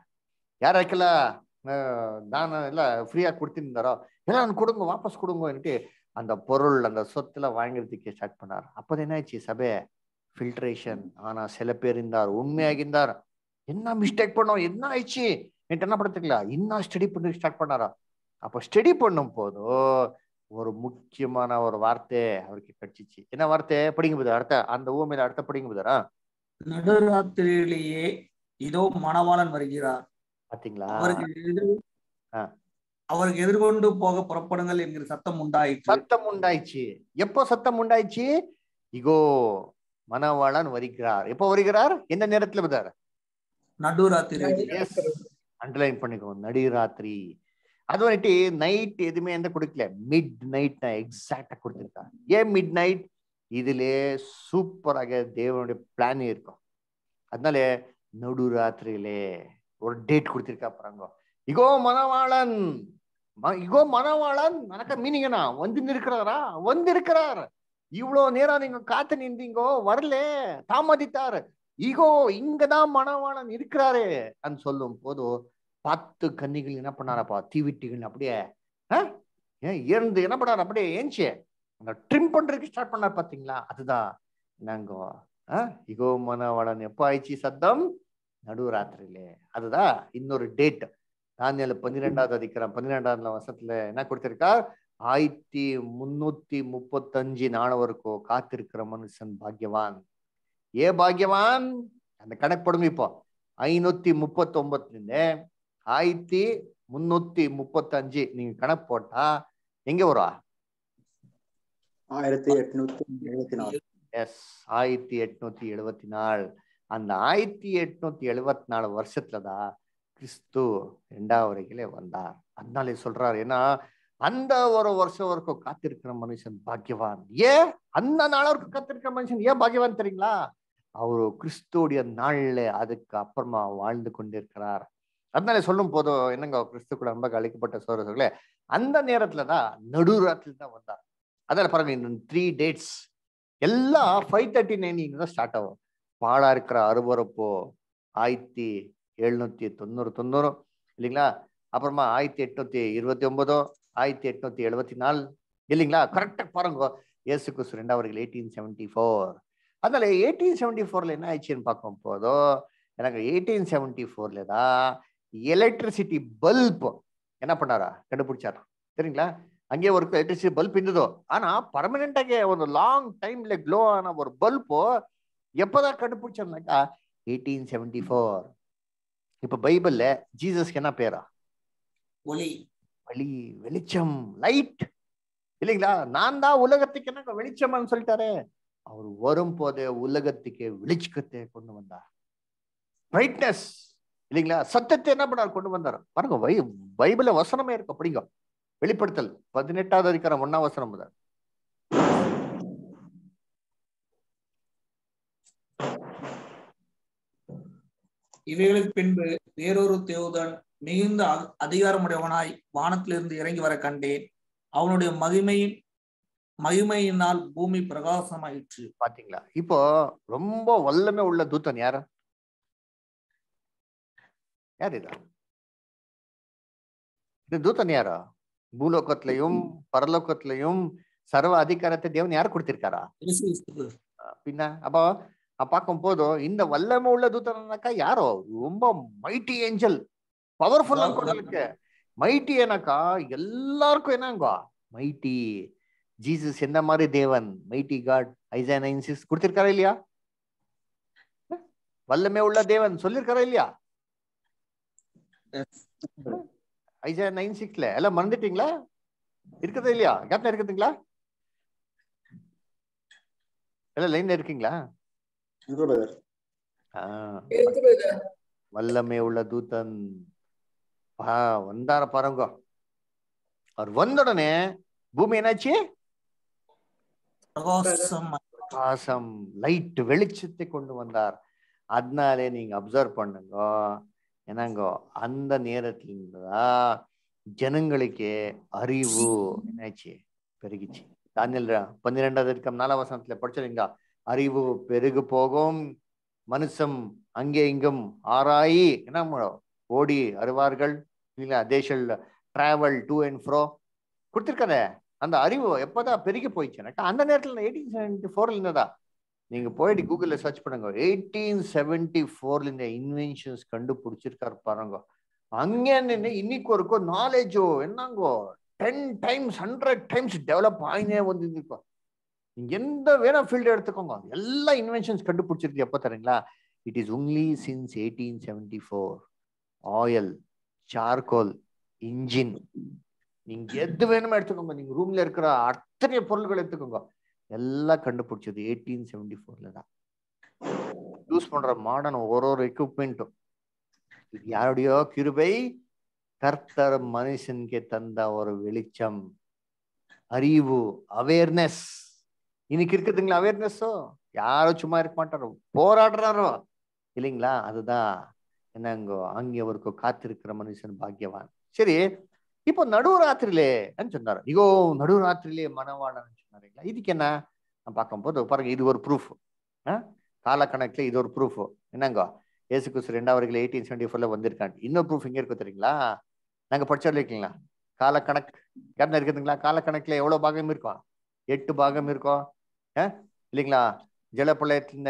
யாருக்கெல்லாம் தானம் எல்லாம் ஃப்ரீயா கொடுத்துருந்தாரோ எல்லாம் கொடுங்க வாபஸ் கொடுங்கன்ட்டு அந்த பொருள் அந்த சொத்துல வாங்கிறதுக்கு ஸ்டார்ட் பண்ணார். அப்போ என்னாச்சு? சபை ஃபில்ட்ரேஷன் ஆனால் சில பேர் இருந்தார் உண்மையாக இருந்தார். என்ன மிஸ்டேக் பண்ணோம்? என்ன ஆயிடுச்சு? என்கிட்ட என்ன படுத்துக்கல? இன்னும் ஸ்டடி பண்ணி ஸ்டார்ட் பண்ணாரா? அப்போ ஸ்டடி பண்ணும் போதோ ஒரு முக்கியமான ஒரு வார்த்தை அவருக்கு கிடைச்சிச்சு. என்ன வார்த்தை? படிங்க போது அடுத்த அந்த ஊமையில அடுத்த படிங்க போதாரா? நடுராத்திரியிலேயே இதோ மணவாளன் வருகிறார். பாத்தீங்களா? அவருக்கு எதிர்கொண்டு போக புறப்படுங்கள் என்கிற சத்தம் உண்டாயிற்று. சத்தம் உண்டாயிச்சு. எப்போ சத்தம் உண்டாயிச்சு? இகோ மணவாளன் வருகிறார். எப்போ வருகிறார்? எந்த நேரத்துல பதார்? நடுராத்திரி. அண்டர்லைன் பண்ணிக்கோ நடுராத்திரி. அது வந்துட்டு நைட் எதுவுமே எந்த கொடுக்கல. மிட் நைட் நான் எக்ஸாக்டா கொடுத்துருக்கேன். ஏன் மிட் நைட் இதுலே சூப்பராக தேவனுடைய பிளான் இருக்கும். அதனால நடு நடுராத்திரியிலே ஒரு டேட் கொடுத்துருக்கா பாருங்க. இகோ மனவாளன் இகோ மனவாளன் நடக்க மீனிங்கண்ணா. வந்து இருக்கிறாரா வந்து இருக்கிறார் இவ்வளவு நேரம் நீங்க காத்து நின்றீங்கோ? வரல. தாமதித்தாரு. ஈகோ இங்கதான் மணவாளன் இருக்கிறாரு అని சொல்லும் போது பத்து கன்னிகள் என்ன பண்ணாரப்பா? தீவிட்டிகள் அப்படியே ஆ? ஏன் இருந்து என்ன பண்ணார்? அப்படியே ஏஞ்சி அந்த ட்ரிம் பண்றதுக்கு ஸ்டார்ட் பண்ணார் பாத்தீங்களா அதுதான். நாங்கோ ஆ? இகோ மணவாளன் எப்போ ஆயிடுச்சு சத்தம்? நடுராத்திரியிலே. அதுதான் இன்னொரு டேட் தானியல் பன்னிரெண்டாவது அதிகாரம் பன்னிரெண்டாவது வருஷத்துல என்ன கொடுத்திருக்கார் ஆயிரத்தி முன்னூத்தி முப்பத்தஞ்சு நாள் வரைக்கும் காத்திருக்கிற மனுஷன் பாக்யவான் ஏ பாக்யவான்? அந்த கணக்கு போடுங்க இப்போ. ஐநூத்தி முப்பத்தி ஒன்பதுல ஆயிரத்தி முன்னூத்தி முப்பத்தஞ்சு. நீங்க கணக்கு போட்டா எங்க வரும்? ஆயிரத்தி எட்நூத்தி எழுபத்தி நாலு. எஸ் ஆயிரத்தி எட்நூத்தி எழுபத்தி நாலு. அந்த ஆயிரத்தி எட்நூத்தி எழுபத்தி நாலு வருஷத்துலதான் கிறிஸ்து ரெண்டாவது வரைக்கிலே வந்தார். அதனாலே சொல்றாரு. ஏன்னா அந்த ஒரு வருஷம் வரைக்கும் காத்திருக்கிற மனுஷன் பாக்கியவான் ஏன்? அந்த நாள் வரைக்கும் காத்திருக்கிற மனுஷன் ஏன் பாக்கியவான் தெரியுங்களா? அவர் கிறிஸ்துடைய நாள்ல அதுக்கு அப்புறமா வாழ்ந்து கொண்டிருக்கிறார். அதனால சொல்லும் போதும் என்னங்க கிறிஸ்து கூட ரொம்ப அழைக்கப்பட்ட சோழர்களே? அந்த நேரத்துல தான் நடுராத்திரி தான் வந்தார். அதில் பாருங்க த்ரீ டேட்ஸ் எல்லாம் ஃபைவ் தேர்ட்டி நைன் தான் ஸ்டார்ட் ஆகும். பாழா இருக்கிற அறுபரப்போ ஆயிரத்தி எழுநூத்தி தொண்ணூறு தொண்ணூறு இல்லைங்களா? அப்புறமா ஆயிரத்தி எட்நூத்தி இருபத்தி ஒன்பதோ ஆயிரத்தி எட்நூத்தி எழுபத்தி நாலு இல்லைங்களா? கரெக்டாக பாருங்க இயேசு கிறிஸ்து ரெண்டாவது எயிட்டீன் செவன்டி ஃபோர் அதனால எயிட்டீன் செவன்டி ஃபோரில் என்ன ஆயிடுச்சுன்னு பார்க்கும் போதோ எனக்கு எயிட்டீன் செவன்டி ஃபோரில் தான் எலக்ட்ரிசிட்டி பல்ப் என்ன பண்ணாரா? கண்டுபிடிச்சாரா? சரிங்களா அங்கே ஒரு எலக்ட்ரிசிட்டி பல்ப் இருந்ததோ. ஆனால் பர்மனெண்ட்டாக ஒரு லாங் டைமில் க்ளோ ஆன ஒரு பல்போ எப்போதான் கண்டுபிடிச்சோம்னாக்கா எயிட்டீன் செவன்டி ஃபோர் இப்போ பைபிளில் ஜீசஸ்க்கு என்ன பேரா? ஒளி. வழி வெளிச்சம் லைட் இல்லைங்களா? நான் தான் உலகத்துக்கு என்ன வெளிச்சம்னு சொல்லிட்டாரு. அவர் வரும் போதே உலகத்துக்கு வெளிச்சத்தை கொண்டு வந்தார். பிரைட்னஸ் இல்லைங்களா? சத்தத்தை என்ன பண்ணார்? கொண்டு வந்தார். பாருங்க வை பைபிள வசனமே இருக்கு. படிங்க. வெளிப்படுத்தல். பதினெட்டாவது அதிகாரம் ஒன்னாம் வசனம் முதல். இவைகளுக்கு பின்பு வேறொரு தேவதன் மிகுந்த அ- அதிகாரமுடையவனாய் வானத்திலிருந்து இறங்கி வர கண்டேன். அவனுடைய மகிமையின் மகிமையினால் பூமி பிரகாசமாயிற்று. பாத்தீங்களா? இப்போ ரொம்ப வல்லமை உள்ள தூத்தன் யாரு? யார் இதா? இது தூத்தன் யாரா? பூலோகத்திலையும் பரலோகத்திலையும் சர்வ அதிகாரத்தை தேவன் யார் கொடுத்திருக்காரா. பின்ன அப்போ பார்க்கும் போதும் இந்த வல்லமை உள்ள தூதனாக்கா யாரோ? ரொம்ப மைட்டி ஏஞ்சல் பவர்ஃபுல்லா மைட்டி ஏனாக்கா எல்லாருக்கும் என்னங்க? மைட்டி ஜீசஸ் என்ன மாதிரி தேவன்? Mighty God Isaiah nine six கொடுத்திருக்காரா இல்லையா? வல்லமை உள்ள தேவன் சொல்லியிருக்காரா இல்லையா? ஐசா நைன் சிக்ஸ்ல எல்லாம் மறந்துட்டீங்களா? இருக்குதா இல்லையா? ஞாபகம் இருக்குதுங்களா? எல்லாம் லைன்ல இருக்கீங்களா. வல்லமை உள்ள தூதன். பா வந்தார பாருங்க. அவர் வந்த உடனே பூமி என்னாச்சு? பிரகாசம் லைட் வெளிச்சத்தை கொண்டு வந்தார். அதனாலே நீங்க அப்சர்வ் பண்ணுங்க. என்னங்கோ அந்த நேரத்துல இருந்துதான் ஜனங்களுக்கு அறிவு. என்னாச்சு? பெருகிச்சு. தானியல் பன்னிரெண்டாவது இருக்கம் நாலாம் வசனத்துல படிச்சிருங்க அறிவு பெருகு போகும். மனுஷம் அங்கே இங்கும் ஆராயி என்ன? ஓடி அறிவார்கள் இல்லைங்களா? They shall travel to and fro கொடுத்துருக்காரு? அந்த அறிவு எப்போதான் பெருகி போயிடுச்சுனாக்கா அந்த நேரத்தில் எயிட்டீன் செவன்டி ஃபோர்ல இருந்ததா? நீங்க போயிட்டு கூகுளில் சர்ச் பண்ணுங்க. எயிட்டீன் செவன்டி ஃபோர்ல இந்த இன்வென்ஷன்ஸ் கண்டுபிடிச்சிருக்காரு பாருங்க. அங்கே நின்று இன்னைக்கு வரைக்கும் நாலேஜோ என்னங்கோ ten times hundred times develop ஆகினே வந்து இருக்கும் நீங்க எந்த வேணா ஃபீல்டு எடுத்துக்கோங்க. எல்லா இன்வென்ஷன்ஸ் கண்டுபிடிச்சிருக்கு எப்போ தரீங்களா it is only since eighteen seventy four oil charcoal engine நீங்க எது வேணுமோ எடுத்துக்கோங்க. நீங்க ரூம்ல இருக்கிற அத்தனை பொருள்கள் எடுத்துக்கோங்க. எல்லாம் கண்டுபிடிச்சது எயிட்டீன் செவன்டி ஃபோர்ல தான். யூஸ் பண்ற மாடர்ன் ஒரு ஒரு எக்யூப்மெண்ட்டும் யாருடையோ கிருபை கர்த்தர் மனுஷனுக்கு தந்த ஒரு வெளிச்சம் அறிவு அவேர்னஸ் இன்னைக்கு இருக்குதுங்களா அவேர்னஸோ யாரும் சும்மா இருக்க மாட்டாரோ? போராடுறாரோ? இல்லைங்களா? அதுதான் என்னங்கோ அங்கே அவருக்கு காத்திருக்கிற மனுஷன் பாக்கியவான். சரி இப்போ நடுவராத்திரிலே சொன்னார். ஐயோ நடுராத்திரிலே மனவாளன் சொன்னாருங்களா? இதுக்கு என்ன? நான் பார்க்கும்போது பாருங்க இது ஒரு ப்ரூஃப் காலக்கணக்கில் இது ஒரு ப்ரூஃப் என்னங்கோ? ஏசு குசு ரெண்டாவது எயிட்டீன் செவன்டி ஃபோர்ல வந்திருக்காங்க இன்னொரு ப்ரூஃப் இங்கே இருக்கும் தெரியுங்களா? நாங்க படிச்சோம் இருக்கீங்களா? காலக்கணக்கு யாருன்னா இருக்குதுங்களா? காலக்கணக்கில் எவ்வளோ பாகம் இருக்கும் எட்டு பாகம் இருக்கும் இல்லைங்களா? ஜலப்பழையத்துல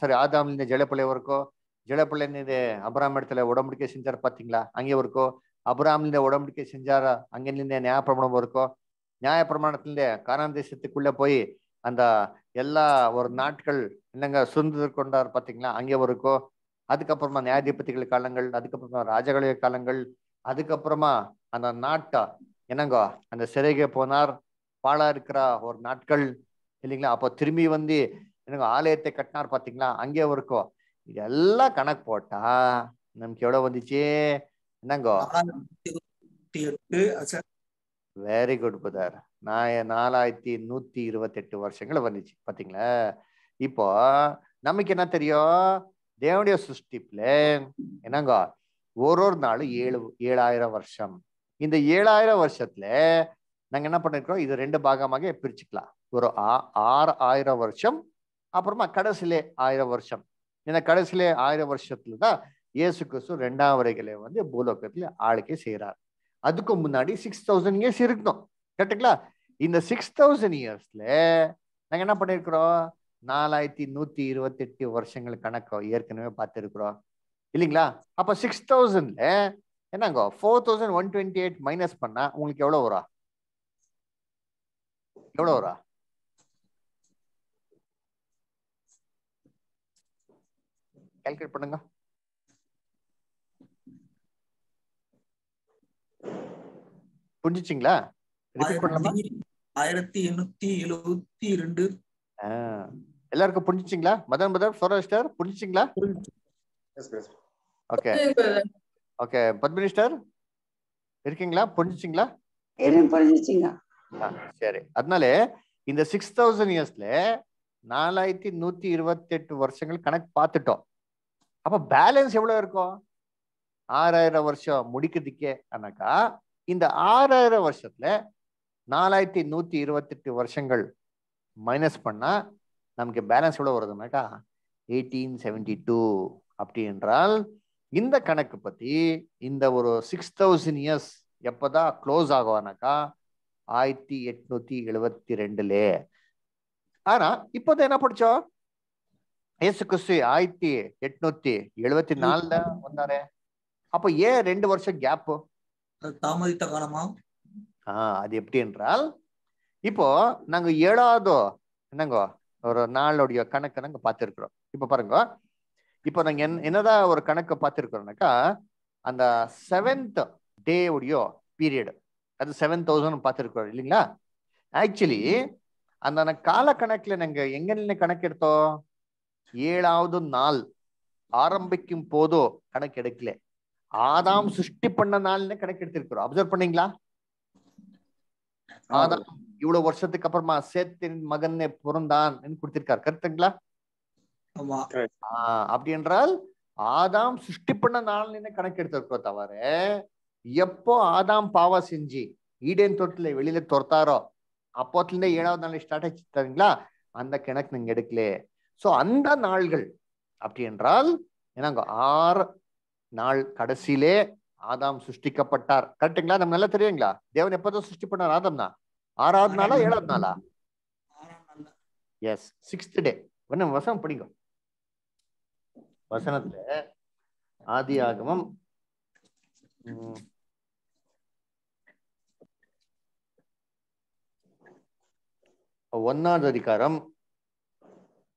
சாரி ஆதாம்ல ஜலப்பிள்ளை இருக்கும் ஜலப்பழையிருந்து அபராம் இடத்துல உடம்படிக்கை செஞ்சார் பார்த்தீங்களா அங்கே இருக்கோ? அபராம்ல உடம்படிக்கை செஞ்சாரா? அங்கிருந்து நியாயப்பிரமாணம் இருக்கோ? நியாயப்பிரமாணத்திலே கானான் தேசத்துக்குள்ளே போய் அந்த எல்லா ஒரு நாட்கள் என்னங்க சுதந்திரம் கொண்டார் பார்த்தீங்களா? அங்கே இருக்கோ அதுக்கப்புறமா நியாயாதிபதிகள் காலங்கள் அதுக்கப்புறமா ராஜகளைய காலங்கள் அதுக்கப்புறமா அந்த நாட்டை என்னங்கோ அந்த சிறைக்கு போனார் பாழா இருக்கிற ஒரு நாட்கள் இல்லைங்களா? அப்போ திரும்பி வந்து என்னங்க ஆலயத்தை கட்டினார் பார்த்தீங்களா? அங்கே இருக்கோ இதெல்லாம் கணக்கு போட்டா நமக்கு எவ்வளோ வந்துச்சு? என்னங்கோ? வெரி குட் புதர். நான் நாலாயிரத்தி நூத்தி இருபத்தி எட்டு வருஷங்கள் வந்துச்சு பாத்தீங்களா? இப்போ நமக்கு என்ன தெரியும்? தேவனுடைய சிருஷ்டிப்புல என்னங்க? ஒரு ஒரு நாளும் ஏழு ஏழாயிரம் வருஷம். இந்த ஏழாயிரம் வருஷத்துல நாங்க என்ன பண்ணிருக்கோம் இது ரெண்டு பாகமாக பிரிச்சுக்கலாம். ஒரு ஆறு ஆயிரம் வருஷம் அப்புறமா கடைசியிலே ஆயிரம் வருஷம். இந்த கடைசியிலே ஆயிரம் வருஷத்துல தான் இயேசு கிறிஸ்து ரெண்டாம் வரைகளை வந்து பூலோகத்துல ஆளுக்கே செய்கிறார். அதுக்கு முன்னாடி சிக்ஸ் தௌசண்ட் இயர்ஸ் இருக்கணும். கரெக்டுங்களா இந்த சிக்ஸ் தௌசண்ட் இயர்ஸ்ல நாங்க என்ன பண்ணிருக்கிறோம்? நாலாயிரத்தி நூத்தி இருபத்தெட்டு வருஷங்கள் கணக்கு ஏற்கனவே பார்த்துருக்குறோம். இல்லைங்களா? அப்போ சிக்ஸ் தௌசண்ட்ல என்னங்க? Four thousand one twenty eight minus பண்ணா உங்களுக்கு எவ்வளவு வரும்? எவ்வளவு வரும்? கால்குலேட் பண்ணுங்க. புரிஞ்சிச்சிங்களா? ரிப்பீட் பண்ணலாமா? ஆயிரத்தி எண்ணூத்தி எழுபத்தி ரெண்டு. எல்லாருக்கும் புரிஞ்சிச்சிங்களா? மதன் மதன் சோராஸ்டர் புரிஞ்சிச்சிங்களா? ஓகே ஓகே பத்மினிஸ்டர் இருக்கீங்களா? புரிஞ்சிச்சிங்களா? புரிஞ்சிச்சிங்க? சரி. அதனால இந்த சிக்ஸ் தௌசண்ட் இயர்ஸ்ல நாலாயிரத்தி நூத்தி இருபத்தி எட்டு வருஷங்கள் கணக்கு பார்த்துட்டோம். அப்ப பேலன்ஸ் எவ்வளவு இருக்கும்? ஆறாயிரம் வருஷம் முடிக்கிறதுக்கே ஆனாக்கா இந்த ஆறாயிரம் வருஷத்துல நாலாயிரத்தி நூத்தி இருபத்தெட்டு வருஷங்கள் மைனஸ் பண்ணா நமக்கு பேலன்ஸ் எவ்வளவு வருதுனாக்கா எயிட்டீன் செவன்டி டூ அப்படி என்றால் இந்த கணக்கு பத்தி இந்த ஒரு சிக்ஸ் தௌசண்ட் இயர்ஸ் எப்பதான் க்ளோஸ் ஆகுவானாக்கா ஆயிரத்தி எட்நூத்தி எழுபத்தி ரெண்டுல ஆனா இப்போதான் என்ன படிச்சோம்? ஏசு கிறிஸ்து ஆயிரத்தி எட்நூத்தி எழுபத்தி நாலுல வந்தாரு. அப்போ ஏன் ரெண்டு வருஷம் கேப் தாமதித்த காலமா? ஆஹ் அது எப்படி என்றால் இப்போ நாங்க ஏழாவது என்னங்க ஒரு நாளுடைய கணக்கு நாங்க பார்த்துருக்குறோம். இப்போ பாருங்க இப்போ நாங்க என் என்னதான் ஒரு கணக்கு பார்த்துருக்குறோம்னாக்கா அந்த செவன்த் டே உடைய பீரியட் அது செவன் தௌசண்ட் பார்த்துருக்குறோம் இல்லைங்களா? ஆக்சுவலி அந்த கால கணக்குல நாங்க எங்க நின்று கணக்கு எடுத்தோம்? ஏழாவது நாள் ஆரம்பிக்கும் போதோ கணக்கு எடுக்கல. ஆதாம் சிருஷ்டி பண்ண நாள்னு கணக்கு எடுத்திருக்கிறோம் அப்சர்வ் பண்ணீங்களா ஆதாம் இவ்வளவு வருஷத்துக்கு அப்புறமா சேத்தின் மகன் பிறந்தான் கொடுத்திருக்காரு. கருத்துங்களா? அப்படி என்றால் ஆதாம் சிருஷ்டி பண்ண நாள் என்ன கணக்கு எடுத்திருக்கோம் தவிர எப்போ ஆதாம் பாவா செஞ்சு ஈடேன் தொட்டில வெளியில துரத்தாரோ அப்போத்துல இருந்தே ஏழாவது நாள் ஸ்டார்ட் ஆச்சுங்களா அந்த கணக்கு நீங்க எடுக்கல. சோ அந்த நாள்கள் அப்படி என்றால் என்னங்க ஆறு நாள் கடைசியிலே ஆதாம் சிருஷ்டிக்கப்பட்டார். கரெக்டுங்களா நம்ம நல்லா தெரியுங்களா? தேவன் எப்பதான் சிருஷ்டி பண்ணார் ஆதாம்னா ஆறாவது நாளா ஏழாவது நாளா. எஸ் சிக்ஸ்த் டே என்ன வசனம் படிங்க. வசனத்துல ஆதி ஆகமம் ஒன்னாவது அதிகாரம்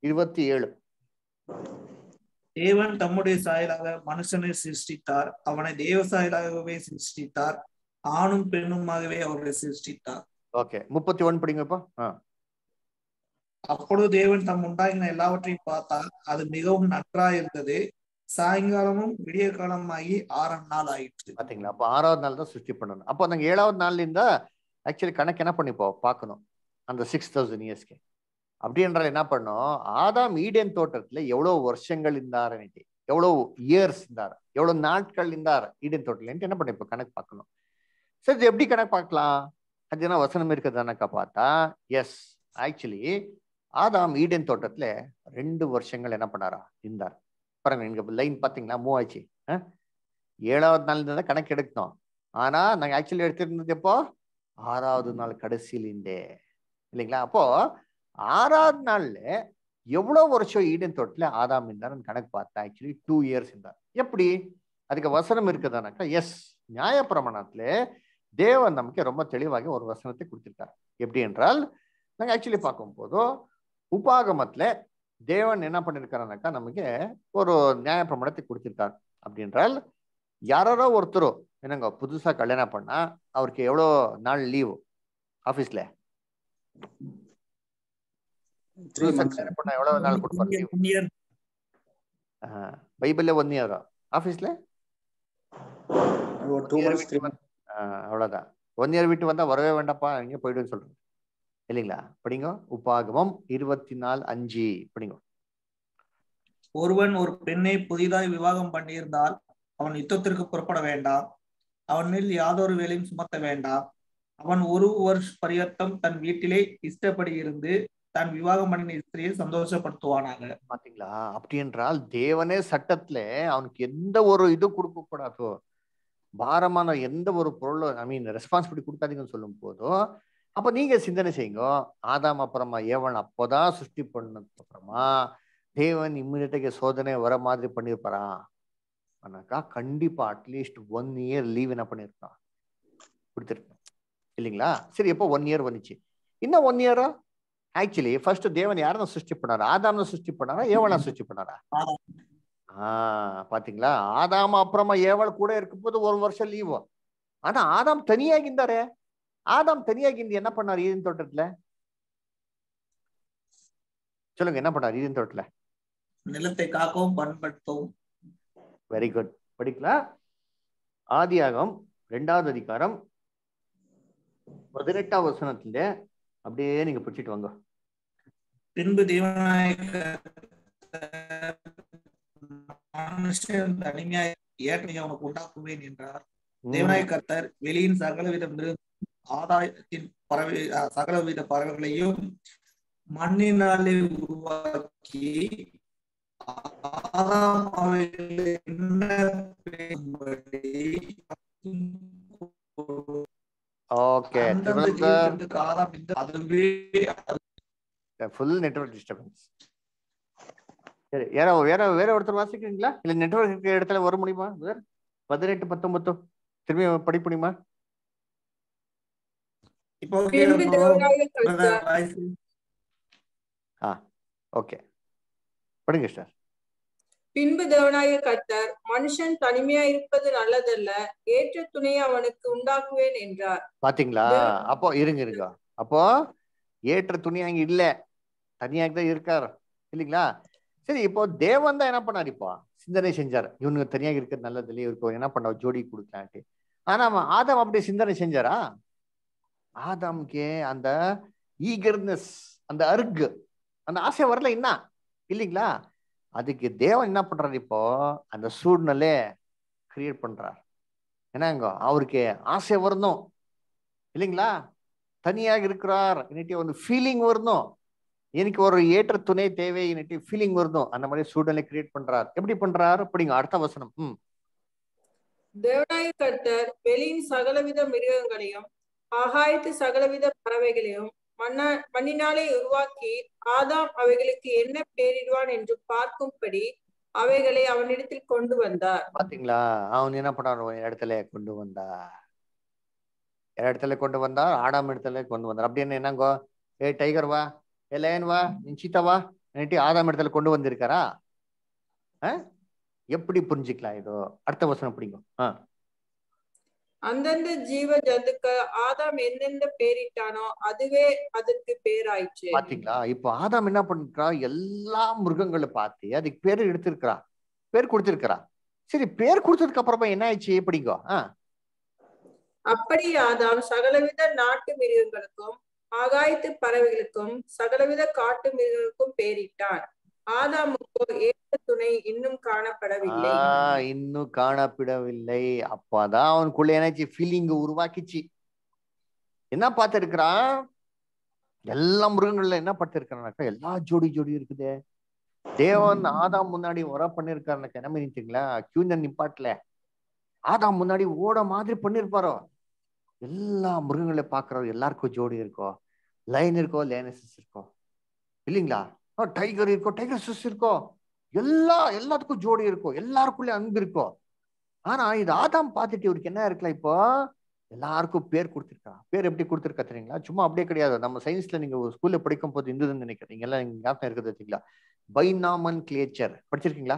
இருபத்தி ஏழு. தேவன் தம்முடைய சாயலாக மனுஷனை சிருஷ்டித்தார். அவனை தேவ சாயலாகவே சிருஷ்டித்தார். ஆணும் பெண்ணுமாகவே அவர்களை சிருஷ்டித்தார். ஓகே முப்பத்தி ஒன்னு படிங்கப்பா. அப்பொழுது தேவன் தம் உண்டாகின எல்லாவற்றையும் பார்த்தார். அது மிகவும் நன்றாய் இருந்தது. சாயங்காலமும் விடிய காலமாகி ஆறாம் நாள் ஆயிற்று. பாத்தீங்களா? அப்போ ஆறாவது நாள் தான் சிருஷ்டி பண்ணணும். அப்போ நாங்க ஏழாவது நாள்ல இருந்தா ஆக்சுவலி கணக்கு என்ன பண்ணிப்போம்? பார்க்கணும். அந்த சிக்ஸ் தௌசண்ட் இயர்ஸ்க்கு அப்படின்றால் என்ன பண்ணும்? ஆதாம் ஈடன் தோட்டத்துல எவ்வளவு வருஷங்கள் இருந்தார் எவ்வளவு இயர்ஸ் இருந்தார்? எவ்வளவு நாட்கள் இருந்தார் ஈடன் தோட்டத்துலன்ட்டு என்ன பண்ணிப்போம் கணக்கு பார்க்கணும். சரி இது எப்படி கணக்கு பார்க்கலாம்? அதுனா வசனம் இருக்கிறதானக்கா பார்த்தா? எஸ் ஆக்சுவலி ஆதாம் ஈடன் தோட்டத்துல ரெண்டு வருஷங்கள் என்ன பண்ணாரா? இருந்தார். பாருங்க நீங்க லைன் பார்த்தீங்களா? மூவ் ஆச்சு ஆ? ஏழாவது நாள் இருந்தா கணக்கு எடுக்கணும். ஆனா நாங்கள் ஆக்சுவலி எடுத்திருந்தது எப்போ? ஆறாவது நாள் கடைசியில் இருந்தே இல்லைங்களா? அப்போ ஆறாவது நாள்ல எவ்வளோ வருஷம் ஈடன் தோட்டத்துல ஆதாம் இருந்தார் கணக்கு பார்த்தா ஆக்சுவலி டூ இயர்ஸ் இருந்தார். எப்படி? அதுக்கு வசனம் இருக்குதானாக்கா எஸ் நியாயப்பிரமாணத்துல தேவன் நமக்கு ரொம்ப தெளிவாக ஒரு வசனத்தை கொடுத்துருக்கார். எப்படி என்றால் நாங்கள் ஆக்சுவலி பார்க்கும் போதோ உபாகமத்துல தேவன் என்ன பண்ணிருக்காருனாக்கா நமக்கு ஒரு நியாயப்பிரமாணத்தை கொடுத்துருக்கார். அப்படின்றால் யாரோ ஒருத்தரோ என்னங்க புதுசாக கல்யாணம் பண்ணா அவருக்கு எவ்வளோ நாள் லீவு ஆஃபீஸில் த்ரீ புதுசா மந்த்ஸ் கல்யாணம் பண்ணா எவ்வளவு நாள் கொடுப்பாங்க லீவு One year. பைபிள்ல ஒன் இயர் ஆபீஸ்ல? ஒரு டூ மந்த்ஸ் த்ரீ மந்த்ஸ் அவ்வளவுதான். ஒன் இயர் விட்டு வந்தா வரவே வேண்டாப்பா இங்க போயிடுன்னு சொல்றேன் இல்லைங்களா? படிங்க. உபாகமம் இருபத்தி நாலு அஞ்சு. படிங்க. ஒருவன் ஒரு பெண்ணை புதிதாய் விவாகம் பண்ணியிருந்தால் அவன் யுத்தத்திற்கு புறப்பட வேண்டாம். அவன் மேல் யாதொரு வேலையும் சுமத்த வேண்டாம். அவன் ஒரு வருஷ பரியத்தம் தன் வீட்டிலே இஷ்டப்படி இருந்து தான் விவாகம் பண்ணின ஸ்திரியை சந்தோஷப்படுத்துவானாங்க பாத்தீங்களா? அப்படி என்றால் தேவனே சட்டத்துல அவனுக்கு எந்த ஒரு இது கொடுக்க கூடாதோ பாரமான எந்த ஒரு பொருளும் ஐ மீன் ரெஸ்பான்சிபிலிட்டி கொடுக்காதீங்கன்னு சொல்லும் போதும் அப்ப நீங்க சிந்தனை செய்யுங்க. ஆதாம் அப்புறமா ஏவன் அப்போதான் சிருஷ்டி பண்ணதுக்கு அப்புறமா தேவன் இம்மிடியட்டாக சோதனை வர மாதிரி பண்ணியிருப்பாரா ஆனாக்கா கண்டிப்பா அட்லீஸ்ட் ஒன் இயர் லீவ் என்ன பண்ணியிருக்கான் கொடுத்துருக்கான் இல்லைங்களா? சரி எப்போ? ஒன் இயர் வந்துச்சு. இன்னும் ஒன் இயரா ஆக்சுவலி ஃபர்ஸ்ட் தேவன் யாரை சிருஷ்டி பண்ணாரா? ஆதாம்ன சிருஷ்டி பண்ணாரா? ஏவனா சிருஷ்டி பண்ணாரா. ஆஹ் பாத்தீங்களா? ஆதாம் அப்புறமா ஏவல் கூட இருக்கும்போது ஒரு வருஷம் லீவு ஆனா ஆதாம் தனியாகிந்தாரே ஆதாம் தனியாகிந்து என்ன பண்ணார் ஈரன் தோட்டத்துல? சொல்லுங்க என்ன பண்ணார் ஈரன் தோட்டத்துல? நிலத்தை காக்கவும் பண்படுத்தவும். வெரி குட் படிக்கலாம் ஆதியாகம் ரெண்டாவது அதிகாரம் பதினெட்டாம் வசனத்துல அப்படியே நீங்க பிடிச்சிட்டு வாங்க. பின்பு தேவனாய மனுஷன் தனிமையாய் ஏற்றையை அவனுக்கு உண்டாக்குவேன் என்றார். தேவனாய கர்த்தர் வெளியின் சகலவித ஆதாயத்தின் பறவை சகலவித பறவைகளையும் மண்ணினாலே உருவாக்கி ஓகே அதுவே ஃபுல் நெட்வொர்க் டிஸ்டர்பன்ஸ் சரி வேற வேற வேற ஒருத்தர் வாசிக்கிறீங்களா? இல்ல நெட்வொர்க் இருக்கிற இடத்துல வர முடியுமா? வேற பதினெட்டு பத்தொன்பது. திரும்பி படிக்க முடியுமா? brother, ஓகே படிங்க சார் பின்பு தேவனாய கர்த்தர் மனுஷன் தனிமையா இருப்பது நல்லதல்ல ஏற்ற துணையை அவனுக்கு உண்டாக்குவேன் என்றார். பாத்தீங்களா? அப்போ இருங்க இருங்க. அப்போ ஏற்ற துணி அங்க இல்ல. தனியாக தான் இருக்கார் இல்லைங்களா? சரி இப்போ தேவன் தான் என்ன பண்ணார் இப்போ? சிந்தனை செஞ்சார். இவனுக்கு தனியாக இருக்கிறது நல்லது இல்லையா என்ன பண்ண ஜோடி கொடுக்கலான்ட்டு. ஆனா அவன் ஆதாம் அப்படி சிந்தனை செஞ்சாரா? ஆதாம்க்கு அந்த ஈகர்னஸ் அந்த அருகு அந்த ஆசை வரல என்ன இல்லைங்களா? அதுக்கு தேவன் என்ன பண்றாரு இப்போ? அந்த சூழ்நிலை கிரியேட் பண்றார். என்னங்க அவருக்கு ஆசை வரணும் இல்லைங்களா? தனியாக இருக்கிறார். இன்னைக்கு ஒன்று ஃபீலிங் வரணும். எனக்கு ஒரு ஏற்ற துணை தேவை இன்னைக்கு ஃபீலிங் வரணும் அந்த மாதிரி சூழ்நிலை கிரியேட் பண்றார். எப்படி பண்றார்? அப்படிங்க அடுத்த வசனம். ம். தேவனாய கர்த்தர் வெளியின் சகலவித மிருகங்களையும் ஆகாயத்து சகலவித பறவைகளையும் மண்ணா மண்ணினாலே உருவாக்கி ஆதாம் அவைகளுக்கு என்ன பேரிடுவான் என்று பார்க்கும்படி அவைகளை அவனிடத்தில் கொண்டு வந்தார். பாத்தீங்களா? அவன் என்ன பண்ணான் இடத்துல கொண்டு வந்தா இடத்துல கொண்டு வந்தார் ஆடாம் இடத்துல கொண்டு வந்தார். அப்படின்னு என்னங்கோ? ஏ டைகர் வா? ஏ லேன் வா நீ சீத்தா வா என்னட்டி ஆதாம் இடத்துல கொண்டு வந்திருக்காரா? எப்படி புரிஞ்சுக்கலாம் இதோ? அடுத்த வசனம் பிடிக்கும் அந்தந்த ஜீவ ஜந்துக்கள் ஆதாம் எந்தெந்த பேரிட்டானோ அதுவே அதற்கு பேராயிற்று. பாத்தீங்களா? இப்போ ஆதாம் என்ன பண்ணிருக்கா? எல்லா மிருகங்களை பார்த்து அதுக்கு பேர் எடுத்திருக்கிறா. பேர் கொடுத்திருக்கிறா. சரி பேர் கொடுத்ததுக்கு அப்புறமா என்ன ஆயிடுச்சு? எப்படிங்கோ அப்படி ஆதாம் சகலவித நாட்டு மிருகங்களுக்கும் ஆகாயத்து பறவைகளுக்கும் சகலவித காட்டு மிருகங்களுக்கும் பேரிட்டான் ஆதாமுக்கோ ஏற்ற துணை இன்னும் காணப்படவில்லை. இன்னும் காணப்படவில்லை. அப்பதான் அவனுக்குள்ள என்னாச்சு ஃபீலிங் உருவாக்கிச்சு. என்ன பார்த்திருக்கிறான்? எல்லா மிருகங்கள்ல என்ன பார்த்திருக்கிறானாக்கா எல்லா ஜோடி ஜோடி இருக்குதே. தேவன் ஆதாம் முன்னாடி வர பண்ணிருக்காருனாக்கா என்ன பண்ணிட்டீங்களா கியூந்த நிப்பாட்டல. ஆதாம் முன்னாடி ஓட மாதிரி பண்ணிருப்பாரோ? எல்லா மிருகங்களை பாக்குறோம் எல்லாருக்கும் ஜோடி இருக்கோ? லைன் இருக்கோ? லேனசஸ் இருக்கோ? இல்லைங்களா? டைகர் இருக்கோ? டைகர் சிஸ் இருக்கோ? எல்லா எல்லாத்துக்கும் ஜோடி இருக்கும் எல்லாருக்குள்ளே அன்பு இருக்கும் ஆனா இது ஆதாம் பார்த்துட்டு இவருக்கு என்ன இருக்கலாம் இப்போ? எல்லாருக்கும் பேர் கொடுத்துருக்கா பேர் எப்படி கொடுத்துருக்கா தெரியுங்களா? சும்மா அப்படியே கிடையாது. நம்ம சயின்ஸ்ல நீங்க ஸ்கூல்ல படிக்கும் போது இருந்ததுன்னு நினைக்கிறீங்க எல்லாம் ஞாபகம் இருக்குது வச்சுங்களா பைனாமன் கிளேச்சர். படிச்சிருக்கீங்களா?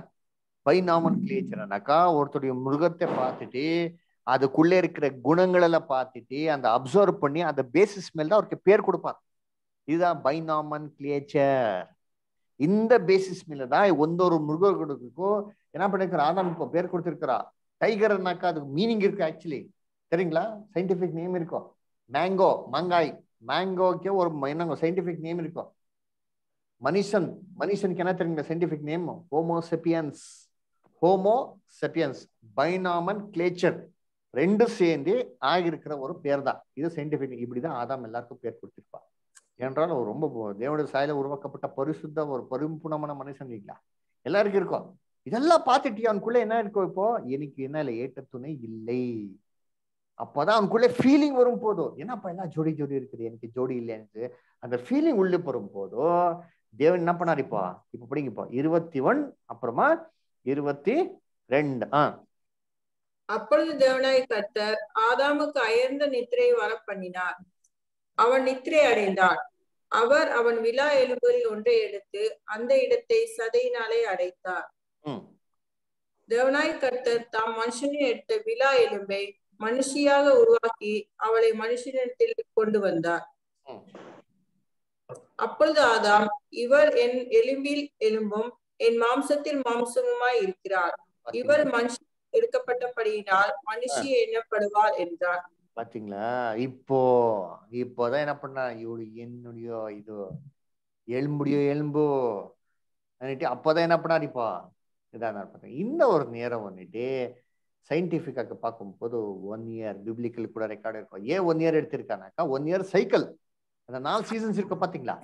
பைனாமன் கிளேச்சர்னாக்கா ஒருத்தருடைய மிருகத்தை பார்த்துட்டு அதுக்குள்ளே இருக்கிற குணங்களெல்லாம் பார்த்துட்டு அந்த அப்சர்வ் பண்ணி அந்த பேசிஸ் மேல் தான் அவருக்கு பேர் கொடுப்பார். இதுதான் பைனாமன் கிளியேச்சர் இந்த பேசிஸ் மேல தான் ஒந்தொரு மிருகங்களுக்கும் என்ன பண்ணிருக்கிற ஆதாம் இப்போ பேர் கொடுத்துருக்கிறா டைகர்னாக்கா அதுக்கு மீனிங் இருக்கு ஆக்சுவலி சரிங்களா சயின்டிபிக் நேம் இருக்கும். மேங்கோ மங்காய். மேங்கோக்கே ஒரு என்னங்க சயின்டிபிக் நேம் இருக்கும். மனுஷன் மனுஷனுக்கு என்ன தெரியுங்க scientific name homo sapiens homo sapiens binomial nomenclature. ரெண்டும் சேர்ந்து ஆகியிருக்கிற ஒரு பேர் தான் இது சயின்டிபிக் இப்படிதான் ஆதாம் எல்லாருக்கும் பேர் கொடுத்திருப்பா என்றால் ஒரு ரொம்ப தேவனுடைய சாயல உருவாக்கப்பட்ட பரிசுத்த ஒரு பரிம்புணமான மனுஷன் இல்லைங்களா எல்லாருக்கும் இருக்கும். இதெல்லாம் பார்த்துட்டியா? அவனுக்குள்ள என்ன இருக்கும் இப்போ? எனக்கு என்ன இல்லை ஏற்ற துணை இல்லை. அப்பதான் அவனுக்குள்ள ஃபீலிங் வரும் போதும் என்னப்பா எல்லாம் ஜோடி ஜோடி இருக்குது? எனக்கு ஜோடி இல்லைன்னு அந்த ஃபீலிங் உள்ளே வரும் போதும் தேவன் என்ன பண்ணார் இப்போ? இப்ப பிடிங்கப்போ இருபத்தி ஒன் அப்புறமா இருபத்தி ரெண்டு. ஆ. அப்பொழுது தேவனாய் கர்த்தர் ஆதாமுக்கு அயர்ந்த நித்திரை வர பண்ணினார் அவன் நித்திரை அடைந்தான். அவர் அவன் விழா எலும்புகளில் ஒன்றை எடுத்து அந்த இடத்தை சதையினாலே அடைத்தார். தேவனாய் கர்த்தர் தாம் மனுஷனின் எடுத்த விழா எலும்பை மனுஷியாக உருவாக்கி அவளை மனுஷனிடத்தில் கொண்டு வந்தார். அப்பொழுது ஆதாம் இவர் என் எலும்பில் எலும்பும் என் மாம்சத்தில் மாம்சமுமாய் இருக்கிறார். இவர் மனுஷன் எடுக்கப்பட்டபடியினால் மனுஷி எண்ணப்படுவார் என்றார். பாத்தீங்களா? இப்போ இப்போதான் என்ன பண்ணா இவரு என்னுடைய இது எலும்புடைய எலும்பு அப்போதான் என்ன பண்ணாரு இப்போ? இதான் பார்த்தேன். இந்த ஒரு நேரம் வந்துட்டு சயின்டிஃபிக்காக பார்க்கும்போது ஒன் இயர் பிப்ளிக்கல் கூட ரெக்கார்டு இருக்கும். ஏன் ஒன் இயர் எடுத்திருக்கானாக்கா ஒன் இயர் சைக்கிள் அந்த நாலு சீசன்ஸ் இருக்கும் பாத்தீங்களா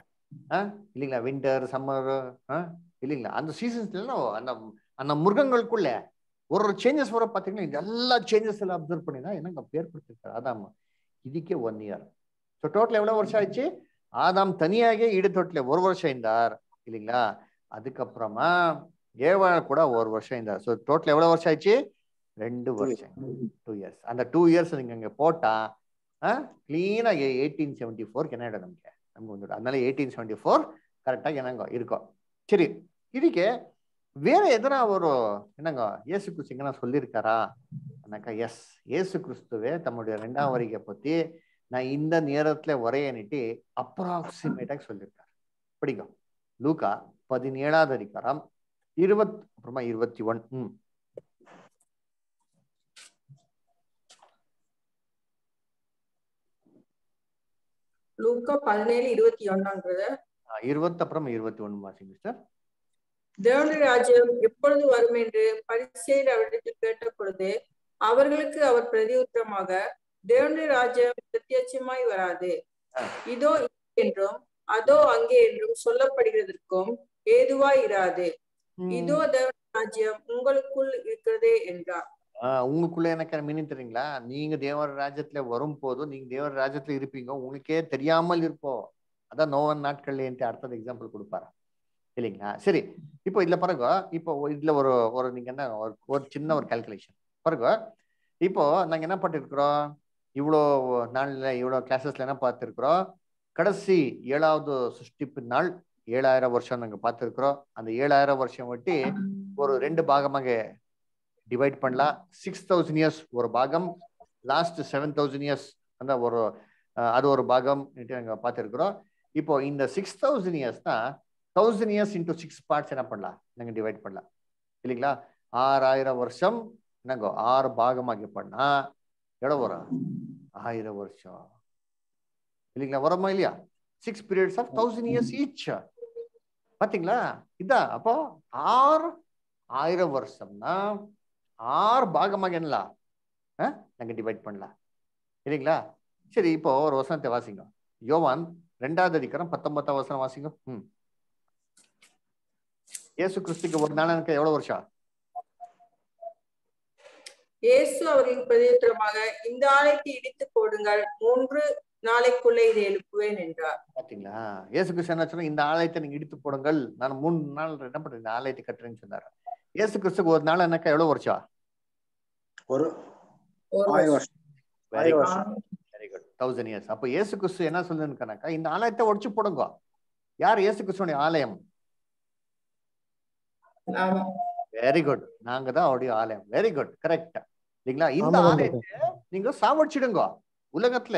ஆ? இல்லைங்களா? வின்டர் சம்மர் ஆ? இல்லைங்களா? அந்த சீசன்ஸ்ல அந்த அந்த மிருகங்களுக்குள்ள ஒரு ஒரு சேஞ்சஸ் வர பார்த்தீங்கன்னா இது எல்லா சேஞ்சஸ் எல்லாம் அப்சர்வ் பண்ணி தான் என்னங்க பேர் கொடுத்துருக்காரு ஆதாம் இதுக்கே ஒன் இயர் ஸோ டோட்டல் எவ்வளோ வருஷம் ஆயிடுச்சு? ஆதாம் தனியாக ஈடுதொட்டில் ஒரு வருஷம் இருந்தார் இல்லைங்களா? அதுக்கப்புறமா ஏவாள் கூட ஒரு வருஷம் இருந்தார். ஸோ டோட்டல் எவ்வளோ வருஷம் ஆயிடுச்சு? ரெண்டு வருஷம். டூ இயர்ஸ் அந்த டூ இயர்ஸ் நீங்க அங்கே போட்டா கிளீனா எயிட்டீன் செவன்டி ஃபோர்க்கு என்ன இடம் நமக்கு? நமக்கு வந்துடும் அதனால எயிட்டீன் செவன்டி ஃபோர் கரெக்டாக என்னங்க இருக்கும். சரி இதுக்கு வேற எதனா ஒரு என்னங்க இயேசு கிறிஸ்து எங்கன்னா சொல்லியிருக்காரா? அண்ணாக்கா எஸ் இயேசு கிறிஸ்துவே தம்முடைய ரெண்டாம் வரிகை பத்தி நான் இந்த நேரத்துல வரையன்னுட்டு அப்ராக்சிமேட்டாக சொல்லியிருக்காரு. படிங்க. லூகா பதினேழாவது அதிகாரம் இருபத் அப்புறமா இருபத்தி ஒன் ம். லூக்கா பதினேழு இருபத்தி ஒன்னாங்கிறது இருபத்தி அப்புறம் இருபத்தி ஒன்று மாசிங்க மிஸ்டர் தேவனுடைய ராஜ்யம் எப்பொழுது வரும் என்று பரிசெயர் அவரிடத்தில் கேட்ட பொழுது அவர்களுக்கு அவர் பிரதியுத்தரமாக தேவனுடைய ராஜ்யம் பிரத்யட்சமாய் வராது. இதோ என்றும் அதோ அங்கே என்றும் சொல்லப்படுகிறதற்கும் ஏதுவாய் இராது. இதோ தேவனுடைய ராஜ்யம் உங்களுக்குள் இருக்கிறதே என்றார். ஆஹ் உங்களுக்குள்ள எனக்கு மீனிங் தெரியுங்களா? நீங்க தேவர ராஜ்யத்துல வரும்போது நீங்க தேவர ராஜ்யத்துல இருப்பீங்க உங்களுக்கே தெரியாமல் இருப்போம். அதான் நோவன் நாட்கள்ல அடுத்தது எக்ஸாம்பிள் கொடுப்பாரு இல்லைங்களா? சரி இப்போ இதுல பிறகு இப்போ இதுல ஒரு ஒரு நீங்க என்ன ஒரு ஒரு சின்ன ஒரு கால்குலேஷன் பிறகு இப்போ நாங்க என்ன பண்ணிருக்கிறோம் இவ்வளோ நாள்ல இவ்வளோ கிளாஸஸ்ல என்ன பார்த்துருக்குறோம்? கடைசி ஏழாவது சுஷ்டிப்பு நாள் ஏழாயிரம் வருஷம் நாங்க பார்த்துருக்குறோம். அந்த ஏழாயிரம் வருஷம் ஒட்டி ஒரு ரெண்டு பாகமாக டிவைட் பண்ணலாம். சிக்ஸ் தௌசண்ட் இயர்ஸ் ஒரு பாகம் லாஸ்ட் செவன் தௌசண்ட் இயர்ஸ் அந்த ஒரு அது ஒரு பாகம் நாங்கள் பார்த்துருக்குறோம். இப்போ இந்த சிக்ஸ் தௌசண்ட் இயர்ஸ் தான் thousand years into six parts என்ன பண்ணலாம்? நாங்கள் டிவைட் பண்ணலாம்? இல்லைங்களா? ஆறாயிரம் வருஷம் என்னங்க ஆறு பாகமாக்கி பண்ணா எவ்வளோ வரும்? ஆயிரம் வருஷம். இல்லைங்களா? வரமா இல்லையா? Six periods of thousand years each பார்த்தீங்களா இதான் அப்போ ஆறு ஆயிரம் வருஷம்னா ஆறு பாகமாக என்னலாம் நாங்க டிவைட் பண்ணலாம்? இல்லைங்களா? சரி இப்போ ஒரு வசனத்தை வாசிங்க. யோவான் ரெண்டாவது அதிகாரம் பத்தொன்பதாம் வசனம் வாசிங்க. ம். இயேசு கிறிஸ்துக்கு ஒரு நாள் எனக்கு எவ்வளவு வருஷம்? இயேசு அவர்களுக்கு பிரதியுத்தரமாக இந்த ஆலயத்தை இடித்து போடுங்கள் மூன்று நாளைக்குள்ளே இதை எழுப்புவேன் என்றார். பாத்தீங்களா? இயேசு கிறிஸ்து என்ன சொன்னா இந்த ஆலயத்தை நீங்க இடித்து போடுங்கள் நான் மூணு நாள் என்ன பண்றேன் இந்த ஆலயத்தை கட்டுறேன்னு சொன்னாரு. இயேசு கிறிஸ்துக்கு ஒரு நாள் என்னக்கா எவ்வளவு வருஷம்? ஒரு very good very good thousand years அப்போ இயேசு கிறிஸ்து என்ன சொல்லுதுன்னாக்கா இந்த ஆலயத்தை உடைச்சு போடுங்க. யார்? இயேசு கிறிஸ்துடைய ஆலயம். வெரி குட் நாங்க தான் அவருடைய ஆலயம். வெரி குட் கரெக்ட் இல்லைங்களா? இந்த ஆலயத்தை நீங்க சாவடிச்சிடுங்க. உலகத்துல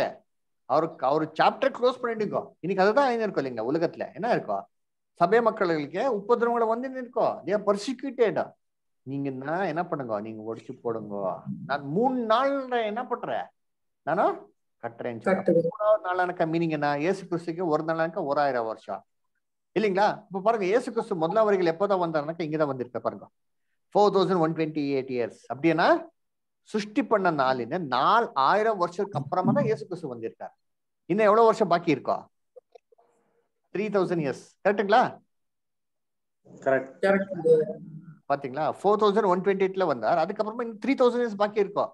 அவருக்கு அவர் சாப்டர் க்ளோஸ் பண்ணிடுங்க. இன்னைக்கு அதுதான் என்ன இருக்கும் இல்லைங்களா? உலகத்துல என்ன இருக்கும்? சபை மக்களுக்கு உபதிரவங்களை வந்து இருக்கோம்? தே பர்சிக்யூட்டட் நீங்க என்ன என்ன பண்ணுங்க? நீங்க ஒடிச்சு போடுங்க. நான் மூணு நாள் என்ன பண்றேன்? நானும் கட்டுறேன்னு சொல்றேன். மூணாவது நாளானக்கா மீனிங் என்ன? இயேசு கிறிஸ்துக்கு ஒரு நாளானக்கா ஒரு ஆயிரம் வருஷம். இல்லைங்களா? இப்ப பாருங்க இயேசு கிறிஸ்து முதலாம் வரைகள் எப்போதான் வந்தாருனாக்கா இங்கதான் வந்திருக்க பாருங்க. Four thousand one twenty eight years அப்படின்னா சுஷ்டி பண்ண நாளின்னு நாலு ஆயிரம் வருஷத்துக்கு அப்புறமா தான் இயேசு கிறிஸ்து வந்திருக்காரு. இன்னும் எவ்வளவு வருஷம் பாக்கி இருக்கோ? த்ரீ தௌசண்ட் இயர்ஸ் கரெக்டுங்களா கரெக்ட் கரெக்ட் பாத்தீங்களா ஃபோர் தௌசண்ட் ஒன் டுவெண்ட்டி எயிட்ல வந்தார். அதுக்கப்புறமா இன்னும் த்ரீ தௌசண்ட் இயர்ஸ் பாக்கி இருக்கும்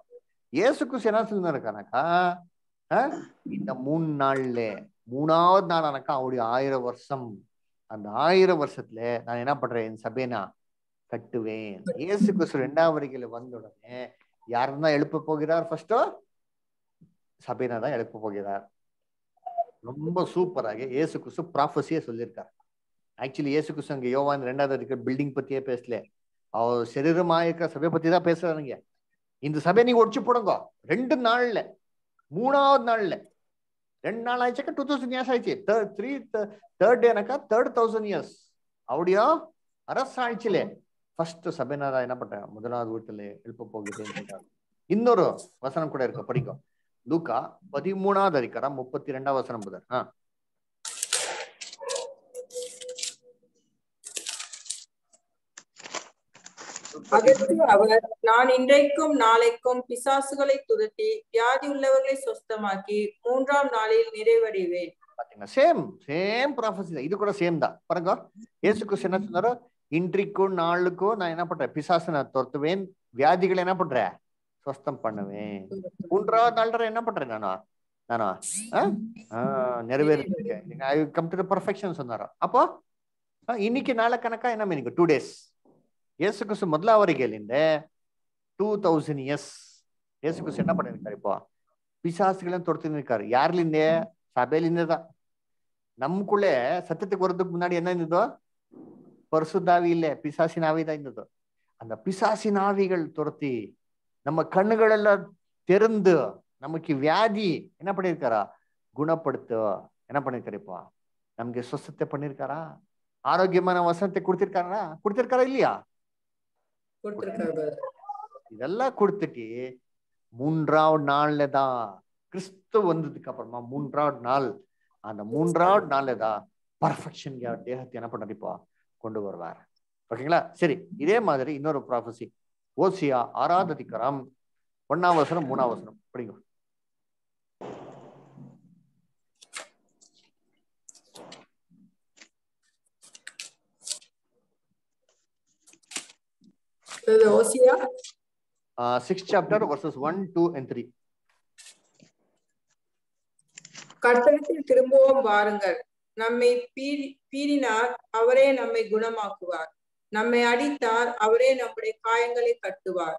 இயேசு கிறிஸ்து என்ன சொல்லிருக்கானாக்கா இந்த மூணு நாள்ல மூணாவது நாள் ஆனாக்கா அவருடைய ஆயிரம் வருஷம் அந்த ஆயிரம் வருஷத்துல நான் என்ன பண்றேன்? என் சபையை நான் கட்டுவேன். இயேசு கிறிஸ்து ரெண்டாவது வரைக்கும் வந்த உடனே யாருன்னா எழுப்ப போகிறார் ஃபர்ஸ்டோ சபைனா தான் எழுப்ப போகிறார். ரொம்ப சூப்பராக இயேசு கிறிஸ்து ப்ராஃபஸியே சொல்லியிருக்கார். ஆக்சுவலி இயேசு கிறிஸ்து அங்க யோவான் ரெண்டாவது இருக்கிற பில்டிங் பத்தியே பேசல. அவர் சரீரமாக இருக்கிற சபை பத்தி தான் பேசுறாருங்க. இந்த சபையை நீங்க ஒடிச்சு போடுங்க. ரெண்டு நாள்ல மூணாவது நாள்ல ரெண்டு நாள் ஆயிடுச்சாக்கா டூ தௌசண்ட் இயர்ஸ் ஆயிடுச்சு. தேர்ட் த்ரீ தேர்ட் டேனாக்கா தேர்ட் தௌசண்ட் இயர்ஸ் அவடியோ அரசாட்சியில ஃபர்ஸ்ட் சபைனாரா என்ன பண்றாங்க? முதலாவது வீட்டுல எழுப்ப போகுதுன்னு சொல்றாங்க இன்னொரு வசனம் கூட இருக்கு படிக்கும் லூக்கா பதிமூணாவது அதிகாரம் முப்பத்தி ரெண்டாவது வசனம் புதர் ஆ. அதற்கு அவர் நான் இன்றைக்கும் நாளைக்கும் பிசாசுகளை துரத்தி வியாதி உள்ளவர்களை சொஸ்தமாக்கி மூன்றாம் நாளில் நிறைவடைவேன். பாத்தீங்கன்னா சேம் சேம் ப்ராஃபஸி தான். இது கூட சேம் தான். பாருங்க. இயேசு கிறிஸ்து என்ன சொன்னாரோ? இன்றைக்கும் நாளுக்கும் நான் என்ன பண்றேன்? பிசாசு நான் துரத்துவேன். வியாதிகளை என்ன பண்றேன்? சுஸ்தம் பண்ணுவேன். மூன்றாவது நாள் என்ன பண்றேன் நானா? நானா? நிறைவேறிருக்கேன் ஐ கம் டு பர்ஃபெக்ஷன் சொன்னாரோ அப்போ இன்னைக்கு நாளை கணக்கா என்ன மீனிங்? டூ டேஸ் இயேசு கிறிஸ்து முதல்ல முதலாவரிகளிந்த டூ தௌசண்ட் இயர்ஸ் இயேசு கிறிஸ்து என்ன பண்ணிருக்காரு இப்போ? பிசாசுகளும் துரத்து இருக்காரு யாருலிருந்தே? சபையிலிருந்தே தான் நமக்குள்ளே சத்தியத்துக்கு வர்றதுக்கு முன்னாடி என்ன இருந்ததோ? பரிசுத்தாவி இல்லை பிசாசின் ஆவி தான் இருந்ததோ. அந்த பிசாசின் ஆவிகள் துரத்தி நம்ம கண்ணுகள் எல்லாம் திறந்து நமக்கு வியாதி என்ன பண்ணியிருக்காரா குணப்படுத்து என்ன பண்ணிருக்காரு இப்போ? நமக்கு சுஸ்தத்தை பண்ணியிருக்காரா ஆரோக்கியமான வசனத்தை கொடுத்திருக்காரா? கொடுத்திருக்காரா இல்லையா? கொடுத்திருக்காரு இதெல்லாம் கொடுத்துட்டு மூன்றாவது நாள்ல தான் கிறிஸ்து வந்ததுக்கு அப்புறமா மூன்றாவது நாள் அந்த மூன்றாவது நாள்ல தான் பர்ஃபெக்ஷன் தேகத்தை என்ன பண்ணிப்பா இப்போ கொண்டு வருவார். ஓகேங்களா? சரி இதே மாதிரி இன்னொரு ப்ராஃபஸி ஓசியா ஆறாவது அதிகாரம் ஒன்னாம் வசனம் மூணாம் வசனம். த்ரீ கர்த்தரத்தில் திரும்பவும் வாருங்கள். நம்மை பீடி பீடினார் அவரே நம்மை குணமாக்குவார். நம்மை அடித்தார் அவரே நம்முடைய காயங்களை கட்டுவார்.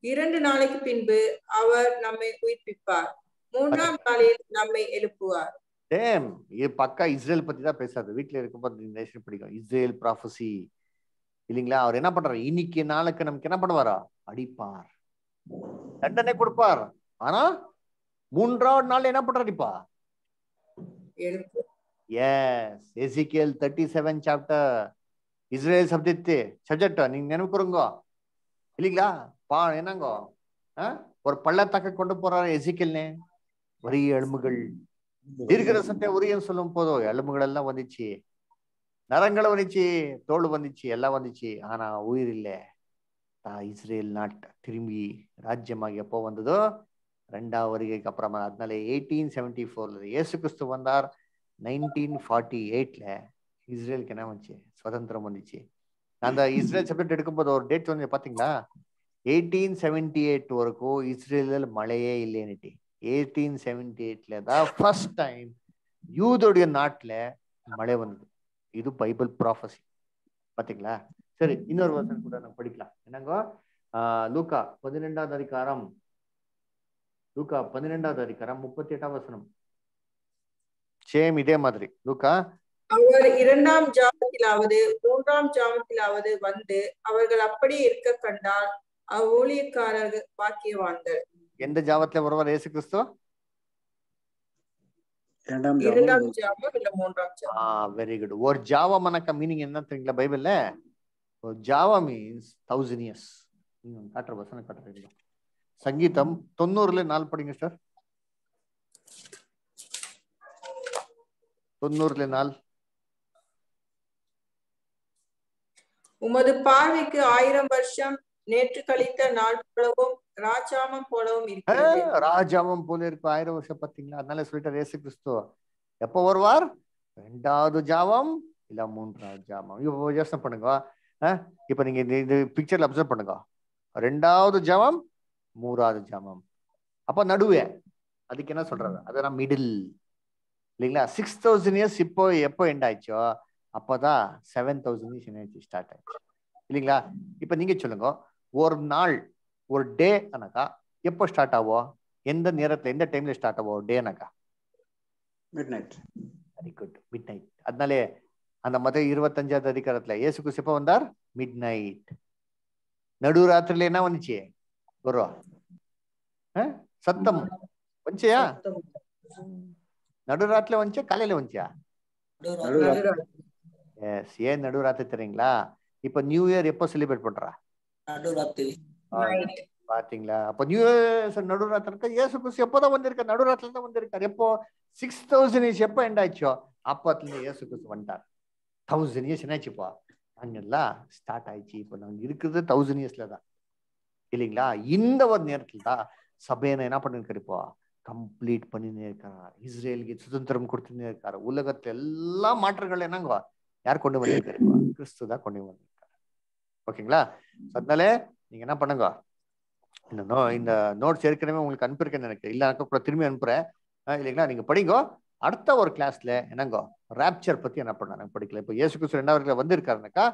இரண்டு நாளைக்கு பின்பு அவர் நம்மை உயிர்ப்பிப்பார். மூன்றாம் நாளில் நம்மை எழுப்புவார். டேம் இது பக்கா இஸ்ரேல் பத்தி தான் பேசாது. வீட்டுல இருக்கும்போது நேஷன் பிடிக்கும். இஸ்ரேல் ப்ராஃபசி இல்லைங்களா? அவர் என்ன பண்றாரு? இன்னைக்கு நாளுக்கு நமக்கு என்ன பண்ணுவாரா? அடிப்பார். தண்டனை கொடுப்பார். ஆனா மூன்றாவது நாள் என்ன பண்றாருப்பா S Ezekiel thirty seven chapter Israel subject subject நீங்க நினைப்புறங்க இல்லைங்களா? பா என்னங்கோ? ஒரு பள்ளத்தாக்க கொண்டு போறாரு எசிக்கல்னே வரிய எலும்புகள். தீர்க்கரசத்தை உரியன்னு சொல்லும் போதும் எலும்புகள் எல்லாம் வந்துச்சு. நரங்கள் வந்துச்சு தோல் வந்துச்சு எல்லாம் வந்துச்சு. ஆனா உயிர் இல்லை. தா- இஸ்ரேல் நாட் திரும்பி ராஜ்யமாக எப்போ வந்ததோ? ரெண்டாவது வருகைக்கு அப்புறமா. அதனால எயிட்டீன் செவன்டி ஃபோர்ல இயேசு கிறிஸ்து வந்தார். நைன்டீன் ஃபார்ட்டி எயிட்ல இஸ்ரேலுக்கு என்ன வந்துச்சு? சுதந்திரம் வந்துச்சு. அந்த இஸ்ரேல் சப்ஜெக்ட் எடுக்கும்போது ஒரு டேட் வந்து பாத்தீங்களா? எயிட்டீன் செவன்டி எயிட் வரைக்கும் இஸ்ரேலில் மழையே இல்லைன்னுட்டு. எயிட்டீன் செவன்டி எயிட்ல தான் ஃபர்ஸ்ட் டைம் யூதோடைய நாட்டில் மழை வந்தது. இது பைபிள் ப்ராஃபஸி பாத்தீங்களா? சரி இன்னொரு வருஷம் கூட நம்ம படிக்கலாம். என்னங்கோ? லூக்கா பதினெண்டாவது அதிகாரம். லூக்கா பதினெண்டாவது அதிகாரம் முப்பத்தி எட்டாம் வசனம். சேம் இதே மாதிரி. லூக்கா? அவர் இரண்டாம் ஜாமத்திலாவது மூன்றாம் ஜாமத்திலாவது வந்து அவர்கள் அப்படி இருக்க கண்டால் அவ்வூழியக்காரர்கள் பாக்கியவான்கள். எந்த ஜாவத்துல வருவார் இயேசு கிறிஸ்து இரண்டாம் இரண்டாம் ஜாமம் ஜாமம் இல்ல மூன்றாம் ஜாமம் ஆ வெரி குட் ஒரு ஜாவா மனக்க மீனிங் என்ன தெரியுங்களா பைபிள்ல? ஒரு ஜாவா மீன்ஸ் தௌசண்ட் இயர்ஸ் காட்டுற வசனம் காட்டுறீங்களா? சங்கீதம் தொண்ணூறுல நாலு படிங்க சார் தொண்ணூறுல நாள் உமது பார்வைக்கு ஆயிரம் வருஷம் நேற்று கழித்த நாள் போலவும் ராஜாமம் போலவும் இருக்கிறது. ராஜாவம் போல இருக்கு. ஆயிரம் வருஷம் பாத்தீங்களா அதனால சொல்லிட்டார் இயேசு கிறிஸ்து எப்போ வருவார்? ரெண்டாவது ஜாவம் இல்ல மூன்றாவது ஜாமம். இப்போ யோசனை பண்ணுங்க. இப்ப நீங்க இந்த இந்த பிக்சர்ல அப்சர்வ் பண்ணுங்க. ரெண்டாவது ஜாமம் மூணாவது ஜாமம். அப்ப நடுவே அதுக்கு என்ன சொல்றாரு? அதெல்லாம் மிடில் இல்லைங்களா? சிக்ஸ் தௌசண்ட் இயர்ஸ் இப்போ எப்போ எண்ட் ஆயிடுச்சோ அப்பதான் செவன் தௌசண்ட் இயர்ஸ் ஸ்டார்ட் ஆயிடுச்சு இல்லைங்களா? இப்ப நீங்க சொல்லுங்க. ஒரு நாள் ஒரு டே அனக்கா எப்போ ஸ்டார்ட் ஆகும் எந்த நேரத்துல எந்த டைம்ல ஸ்டார்ட் ஆகும் டேனாக்கா midnight very good midnight அதனாலே அந்த மத இருபத்தஞ்சாவது அதிகாரத்துல இயேசு கிறிஸ்து எப்போ வந்தார்? மிட் நைட் நடுராத்திரில என்ன வந்துச்சு? அஹ், சத்தம். வந்துச்சியா? நடுராத்திரில வந்துச்சா? காலையில வந்துச்சா? நடுராத்திரி. எஸ் ஏன் நடுராத்திரி தெரியுங்களா? இப்ப நியூ இயர் எப்போ செலிப்ரேட் பண்றா? நடுராத்திரி. பாத்தீங்களா? அப்ப நியூ இயர் நடுராத்திரிக்கு இயேசு கிறிஸ்து எப்போதான் வந்திருக்காரு நடுராத்திரில தான் வந்திருக்காரு. எப்போ? சிக்ஸ் தௌசண்ட் இயர்ஸ் எப்போ எண்ட் ஆயிடுச்சோ? அப்பத்துல இருந்து இயேசு கிறிஸ்து வந்துட்டார். தௌசண்ட் இயர்ஸ் என்னாச்சுப்பா அங்கெல்லாம் ஸ்டார்ட் ஆயிடுச்சு. இப்போ நாங்க இருக்கிறது தௌசண்ட் இயர்ஸ்ல தான் இல்லைங்களா? இந்த ஒரு நேரத்துல தான் சபையனை என்ன பண்ணிருக்காரு இப்போ? கம்ப்ளீட் பண்ணினே இருக்கார் இஸ்ரேலுக்கு சுதந்திரம் கொடுத்துனே இருக்காரு. உலகத்துல எல்லா மாற்றங்கள் என்னங்க? யார் கொண்டு வந்திருக்காரு? கிறிஸ்து தான் கொண்டு வந்திருக்காரு. ஓகேங்களா? அதனால நீங்க என்ன பண்ணுங்க? இந்த நோ இந்த நோட்ஸ் ஏற்கனவே உங்களுக்கு அனுப்பியிருக்கேன்னு எனக்கு இல்லைனாக்கா கூட திரும்பி அனுப்புறேன். அஹ் இல்லைங்களா? நீங்க படிங்க. அடுத்த ஒரு கிளாஸ்ல என்னங்கோ? ராப்சர் பத்தி என்ன பண்ணாங்க படிக்கல இப்போ இயேசு கிறிஸ்து ரெண்டாவது வந்திருக்காருனாக்கா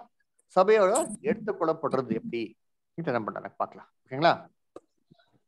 சபையோட எடுத்துக்கொள்ளப்படுறது எப்படி? என்ன பண்ணாங்க பார்க்கலாம். ஓகேங்களா?